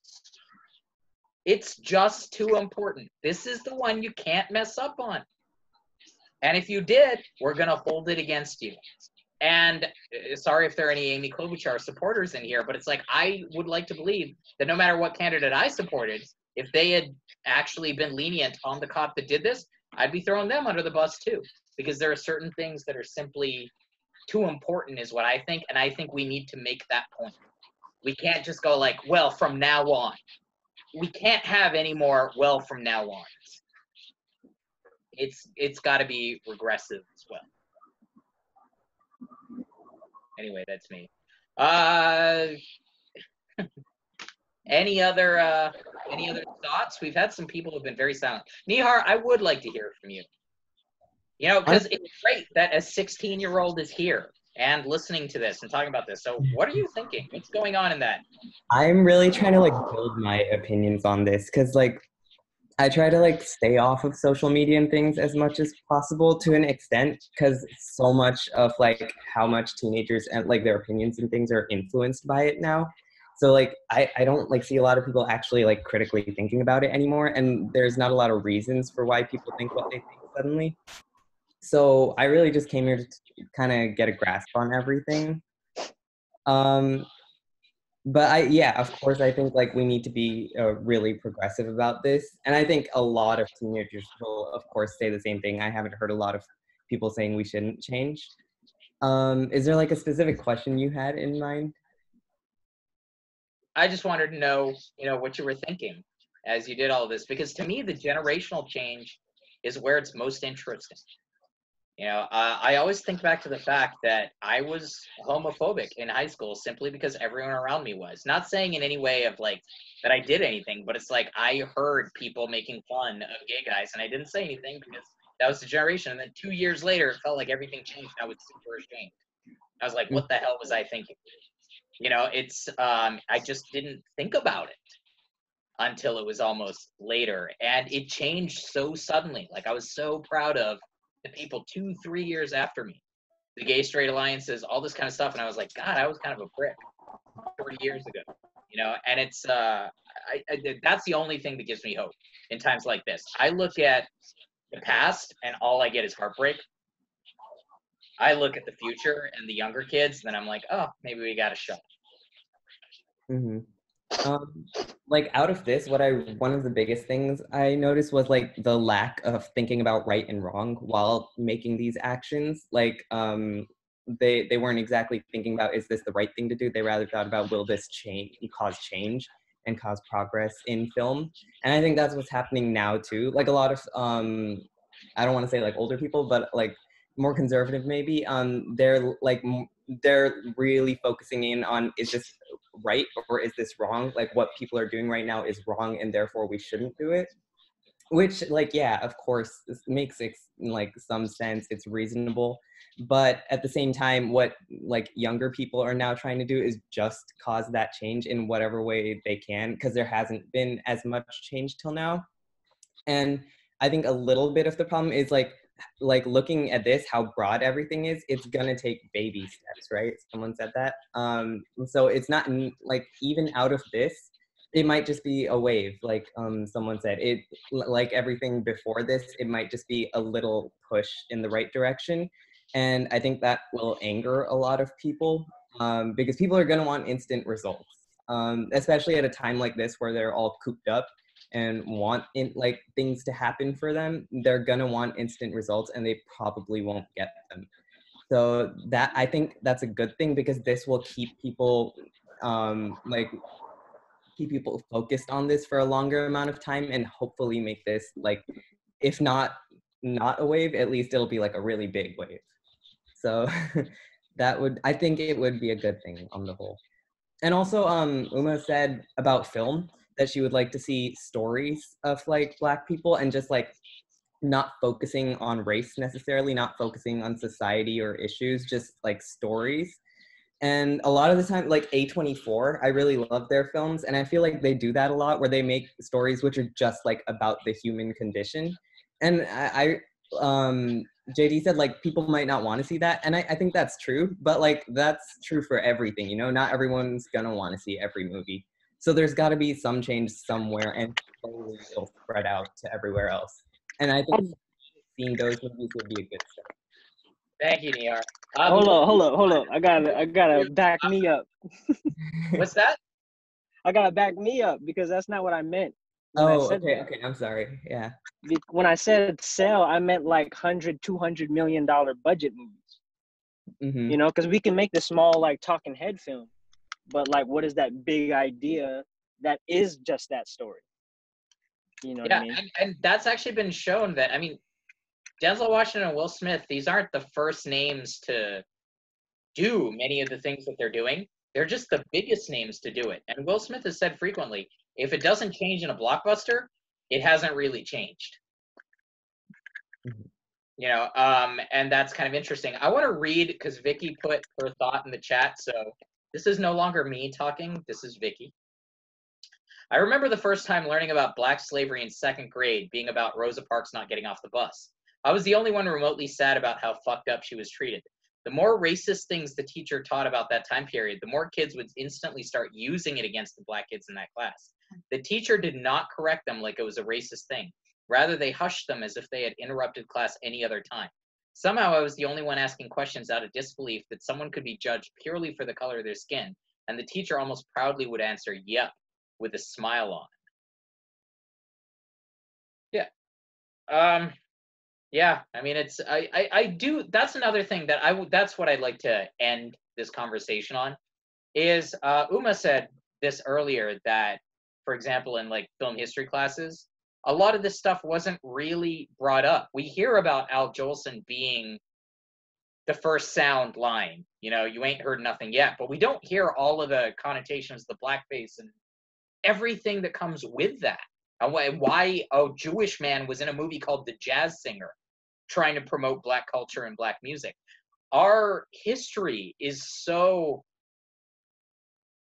It's just too important. This is the one you can't mess up on. And if you did, we're going to hold it against you. And uh, sorry if there are any Amy Klobuchar supporters in here, but it's like I would like to believe that no matter what candidate I supported, if they had actually been lenient on the cop that did this, I'd be throwing them under the bus too, because there are certain things that are simply too important, is what I think, and I think we need to make that point. We can't just go like, well, from now on. We can't have any more well from now on. It's it's got to be regressive as well. Anyway, that's me. Uh, any other uh, any other thoughts? We've had some people who've been very silent. Nihar, I would like to hear from you. You know, because it's great that a 16 year old is here and listening to this and talking about this. So, what are you thinking? What's going on in that? I'm really trying to like build my opinions on this because like I try to like stay off of social media and things as much as possible to an extent because so much of like how much teenagers and like their opinions and things are influenced by it now. So like I, I don't like see a lot of people actually like critically thinking about it anymore and there's not a lot of reasons for why people think what they think suddenly. So I really just came here to kind of get a grasp on everything. Um, but I, yeah, of course, I think like we need to be uh, really progressive about this, and I think a lot of teenagers will, of course, say the same thing. I haven't heard a lot of people saying we shouldn't change. Um, is there like a specific question you had in mind? I just wanted to know, you know, what you were thinking as you did all this, because to me, the generational change is where it's most interesting. You know, uh, I always think back to the fact that I was homophobic in high school simply because everyone around me was. Not saying in any way of like that I did anything, but it's like I heard people making fun of gay guys and I didn't say anything because that was the generation. And then two years later, it felt like everything changed. I was super ashamed. I was like, what the hell was I thinking? You know, it's, um, I just didn't think about it until it was almost later. And it changed so suddenly. Like I was so proud of the people two, three years after me, the gay straight alliances, all this kind of stuff, and I was like, God, I was kind of a prick 30 years ago, you know. And it's uh, I, I, that's the only thing that gives me hope in times like this. I look at the past, and all I get is heartbreak. I look at the future and the younger kids, then I'm like, oh, maybe we got a shot. Mm-hmm. Um, like out of this, what I one of the biggest things I noticed was like the lack of thinking about right and wrong while making these actions. Like um, they they weren't exactly thinking about is this the right thing to do. They rather thought about will this change cause change and cause progress in film. And I think that's what's happening now too. Like a lot of um, I don't want to say like older people, but like more conservative maybe. Um, they're like they're really focusing in on is this right or is this wrong? Like what people are doing right now is wrong and therefore we shouldn't do it. Which like yeah, of course makes it like some sense. It's reasonable. But at the same time, what like younger people are now trying to do is just cause that change in whatever way they can, because there hasn't been as much change till now. And I think a little bit of the problem is like like looking at this how broad everything is it's gonna take baby steps right? Someone said that. Um so it's not like even out of this it might just be a wave like um someone said. It like everything before this it might just be a little push in the right direction. And i think that will anger a lot of people um, because people are to want instant results um, especially at a time like this where they're all cooped up and want in, like things to happen for them, they're gonna want instant results and they probably won't get them. So that I think that's a good thing because this will keep people um, like keep people focused on this for a longer amount of time and hopefully make this like if not not a wave, at least it'll be like a really big wave. So that would I think it would be a good thing on the whole. And also um Uma said about film that she would like to see stories of like black people and just like not focusing on race necessarily, not focusing on society or issues, just like stories. And a lot of the time, like A24, I really love their films. And I feel like they do that a lot where they make stories which are just like about the human condition. And I, I um, JD said like people might not want to see that. And I, I think that's true, but like that's true for everything, you know, not everyone's gonna want to see every movie. So there's got to be some change somewhere, and it'll spread out to everywhere else. And I think seeing those movies would be a good step. Thank you, Nihar. Um, hold on, hold on, hold on. I gotta, I gotta back me up. What's that? I gotta back me up because that's not what I meant. when I Oh, said okay, that. okay. I'm sorry. Yeah. When I said sell, I meant like 100, 200 million dollar budget movies. Mm-hmm. You know, because we can make the small like talking head film, but like, what is that big idea that is just that story? You know what yeah, I mean? and, and that's actually been shown that I mean, Denzel Washington and Will Smith, these aren't the first names to do many of the things that they're doing. They're just the biggest names to do it. And Will Smith has said frequently, if it doesn't change in a blockbuster, it hasn't really changed. You know, um, and that's kind of interesting. I want to read because Vicky put her thought in the chat. So this is no longer me talking. This is Vicky. I remember the first time learning about black slavery in second grade being about Rosa Parks not getting off the bus. I was the only one remotely sad about how fucked up she was treated. The more racist things the teacher taught about that time period, the more kids would instantly start using it against the black kids in that class. The teacher did not correct them like it was a racist thing. Rather, they hushed them as if they had interrupted class any other time. Somehow, I was the only one asking questions out of disbelief that someone could be judged purely for the color of their skin, and the teacher almost proudly would answer, Yep, with a smile on. Yeah. Um, yeah, I mean, it's I, I I do. That's another thing that I would. That's what I'd like to end this conversation on. Is uh, Uma said this earlier that, for example, in like film history classes, a lot of this stuff wasn't really brought up. We hear about Al Jolson being the first sound line. You know, you ain't heard nothing yet, but we don't hear all of the connotations, the blackface, and everything that comes with that. And why, a Jewish man was in a movie called The Jazz Singer, trying to promote black culture and black music. Our history is so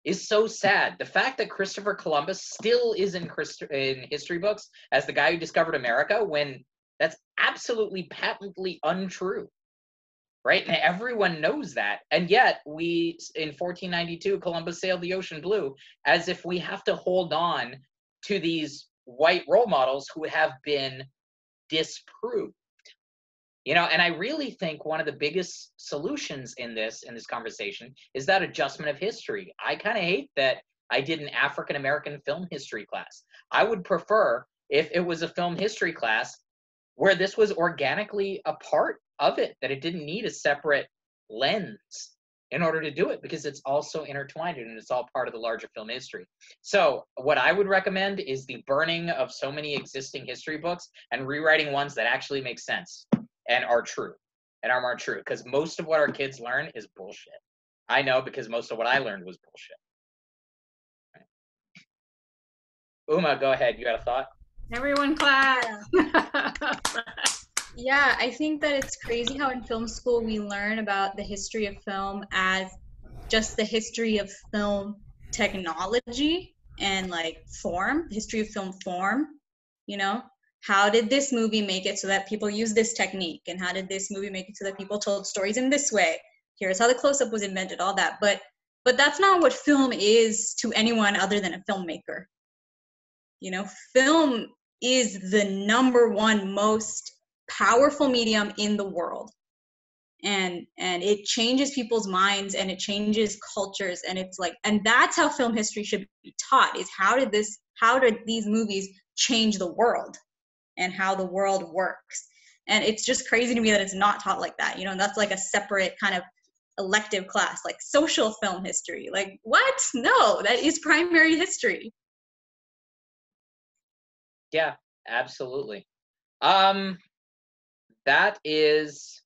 is so sad. The fact that Christopher Columbus still is in Christ- in history books as the guy who discovered America when that's absolutely patently untrue. Right? And everyone knows that. And yet we in 1492 Columbus sailed the ocean blue as if we have to hold on to these white role models who have been disproved you know and i really think one of the biggest solutions in this in this conversation is that adjustment of history. I kind of hate that i did an african american film history class. I would prefer if it was a film history class where this was organically a part of it that it didn't need a separate lens in order to do it because it's also intertwined and it's all part of the larger film history. So, what I would recommend is the burning of so many existing history books and rewriting ones that actually make sense and are true and are more true because most of what our kids learn is bullshit. I know because most of what I learned was bullshit. Uma, go ahead. You got a thought? Everyone clap. Yeah, I think that it's crazy how in film school we learn about the history of film as just the history of film technology and like form, history of film form, you know? How did this movie make it so that people use this technique? And how did this movie make it so that people told stories in this way? Here's how the close-up was invented, all that. But but that's not what film is to anyone other than a filmmaker. You know, film is the number one most powerful medium in the world and and it changes people's minds and it changes cultures and it's like and that's how film history should be taught is how did this how did these movies change the world and how the world works. And it's just crazy to me that it's not taught like that you know that's like a separate kind of elective class like social film history like what? No that is primary history. Yeah, absolutely. Um that is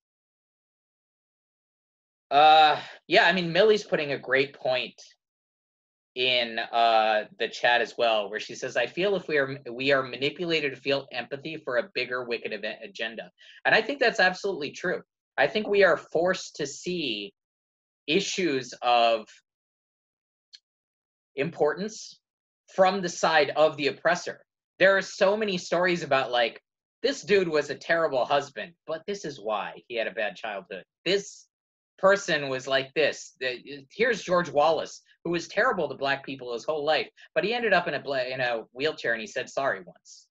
uh yeah, I mean Millie's putting a great point in uh the chat as well where she says I feel if we are we are manipulated to feel empathy for a bigger wicked event agenda. And I think that's absolutely true. I think we are forced to see issues of importance from the side of the oppressor. There are so many stories about like this dude was a terrible husband, but this is why he had a bad childhood. This person was like this. Here's George Wallace, who was terrible to black people his whole life, but he ended up in a bla- in a wheelchair and he said sorry once.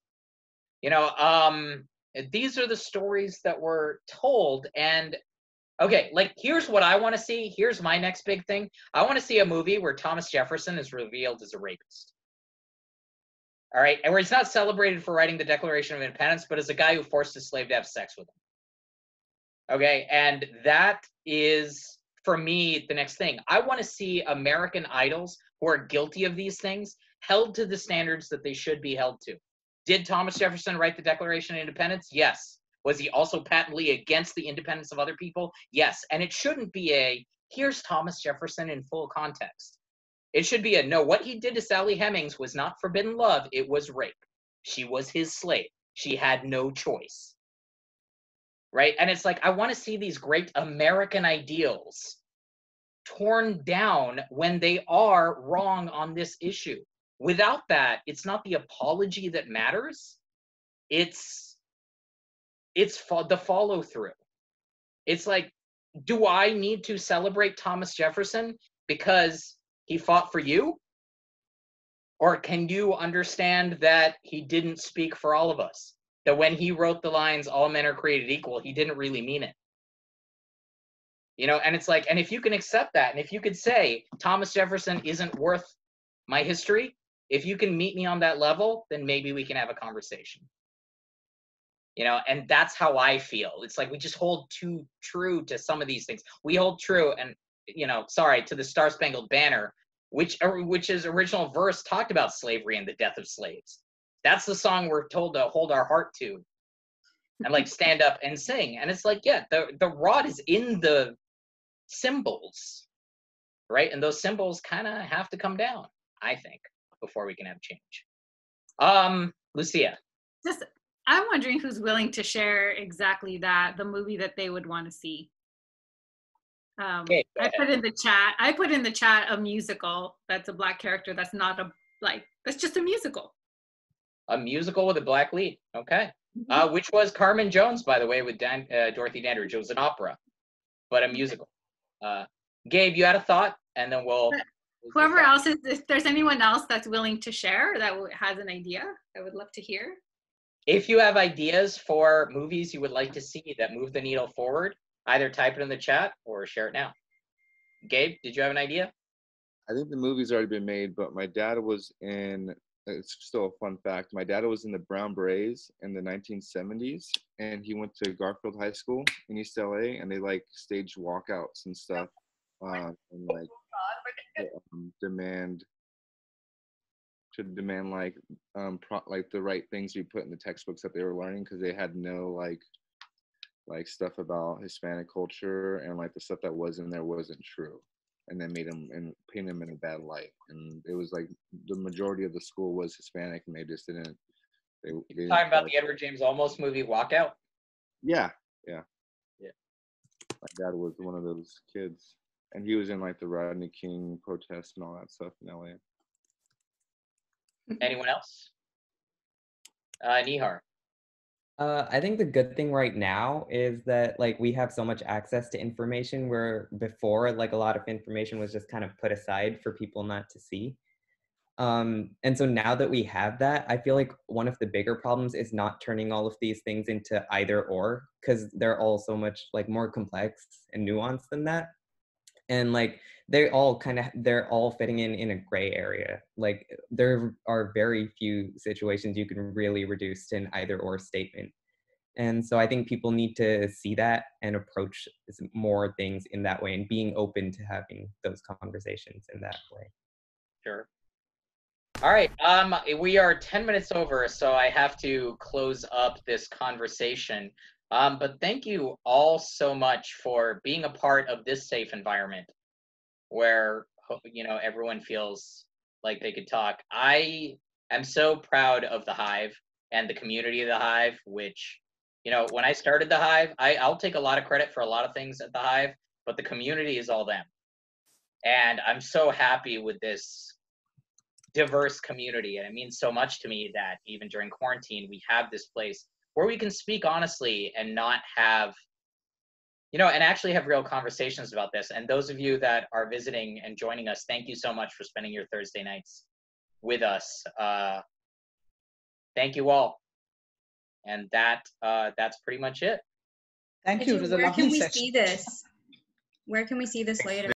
You know, um, these are the stories that were told, and okay, like here's what I want to see. Here's my next big thing. I want to see a movie where Thomas Jefferson is revealed as a rapist. All right, and where he's not celebrated for writing the Declaration of Independence, but as a guy who forced a slave to have sex with him. Okay, and that is for me the next thing. I want to see American idols who are guilty of these things held to the standards that they should be held to. Did Thomas Jefferson write the Declaration of Independence? Yes. Was he also patently against the independence of other people? Yes. And it shouldn't be a here's Thomas Jefferson in full context. It should be a no, what he did to Sally Hemings was not forbidden love, it was rape. She was his slave. She had no choice. Right? And it's like, I want to see these great American ideals torn down when they are wrong on this issue. Without that, it's not the apology that matters. It's it's fo- the follow through. It's like, do I need to celebrate Thomas Jefferson because he fought for you? Or can you understand that he didn't speak for all of us? That when he wrote the lines, all men are created equal, he didn't really mean it. You know, and it's like, and if you can accept that, and if you could say Thomas Jefferson isn't worth my history, if you can meet me on that level, then maybe we can have a conversation. You know, and that's how I feel. It's like we just hold too true to some of these things. We hold true, and you know, sorry, to the Star Spangled Banner, which uh, which is original verse talked about slavery and the death of slaves. That's the song we're told to hold our heart to, and like stand up and sing. And it's like, yeah, the the rod is in the symbols, right? And those symbols kind of have to come down, I think, before we can have change. Um, Lucia. Just, I'm wondering who's willing to share exactly that, the movie that they would want to see. Um, Okay, I put in the chat. I put in the chat a musical that's a black character. That's not a like. That's just a musical. A musical with a black lead. Okay. Uh, which was Carmen Jones, by the way, with Dan, uh, Dorothy Dandridge. It was an opera, but a musical. Uh, Gabe, you had a thought, and then we'll. Whoever else is, if there's anyone else that's willing to share that has an idea, I would love to hear. If you have ideas for movies you would like to see that move the needle forward, either type it in the chat or share it now. Gabe, did you have an idea? I think the movie's already been made, but my dad was in. It's still a fun fact. My dad was in the Brown Berets in the 1970s, and he went to Garfield High School in East LA, and they like staged walkouts and stuff, um, and like um, demand to demand like um pro- like the right things to be put in the textbooks that they were learning because they had no like like stuff about Hispanic culture and like the stuff that was in there wasn't true and then made him and paint him in a bad light. And it was like the majority of the school was Hispanic, and they just didn't. They, they didn't Talking about the Edward James Olmos movie Walkout. Yeah, yeah, Yeah. My dad was one of those kids, and he was in like the Rodney King protests and all that stuff in LA. Anyone else? Uh, Nihar. Uh, I think the good thing right now is that like we have so much access to information where before like a lot of information was just kind of put aside for people not to see. Um, and so now that we have that, I feel like one of the bigger problems is not turning all of these things into either or because they're all so much like more complex and nuanced than that. And like they all kind of they're all fitting in in a gray area. Like there are very few situations you can really reduce to an either or statement. And so I think people need to see that and approach more things in that way and being open to having those conversations in that way. Sure. All right. Um, we are 10 minutes over, so I have to close up this conversation. Um, but thank you all so much for being a part of this safe environment where you know everyone feels like they could talk. I am so proud of the Hive and the community of the Hive, which you know when I started the Hive, I, I'll take a lot of credit for a lot of things at the Hive, but the community is all them. And I'm so happy with this diverse community and it means so much to me that even during quarantine we have this place where we can speak honestly and not have you know and actually have real conversations about this and those of you that are visiting and joining us thank you so much for spending your thursday nights with us uh thank you all and that uh that's pretty much it Thank you Andrew, for the Where can we session. see this? Where can we see this later?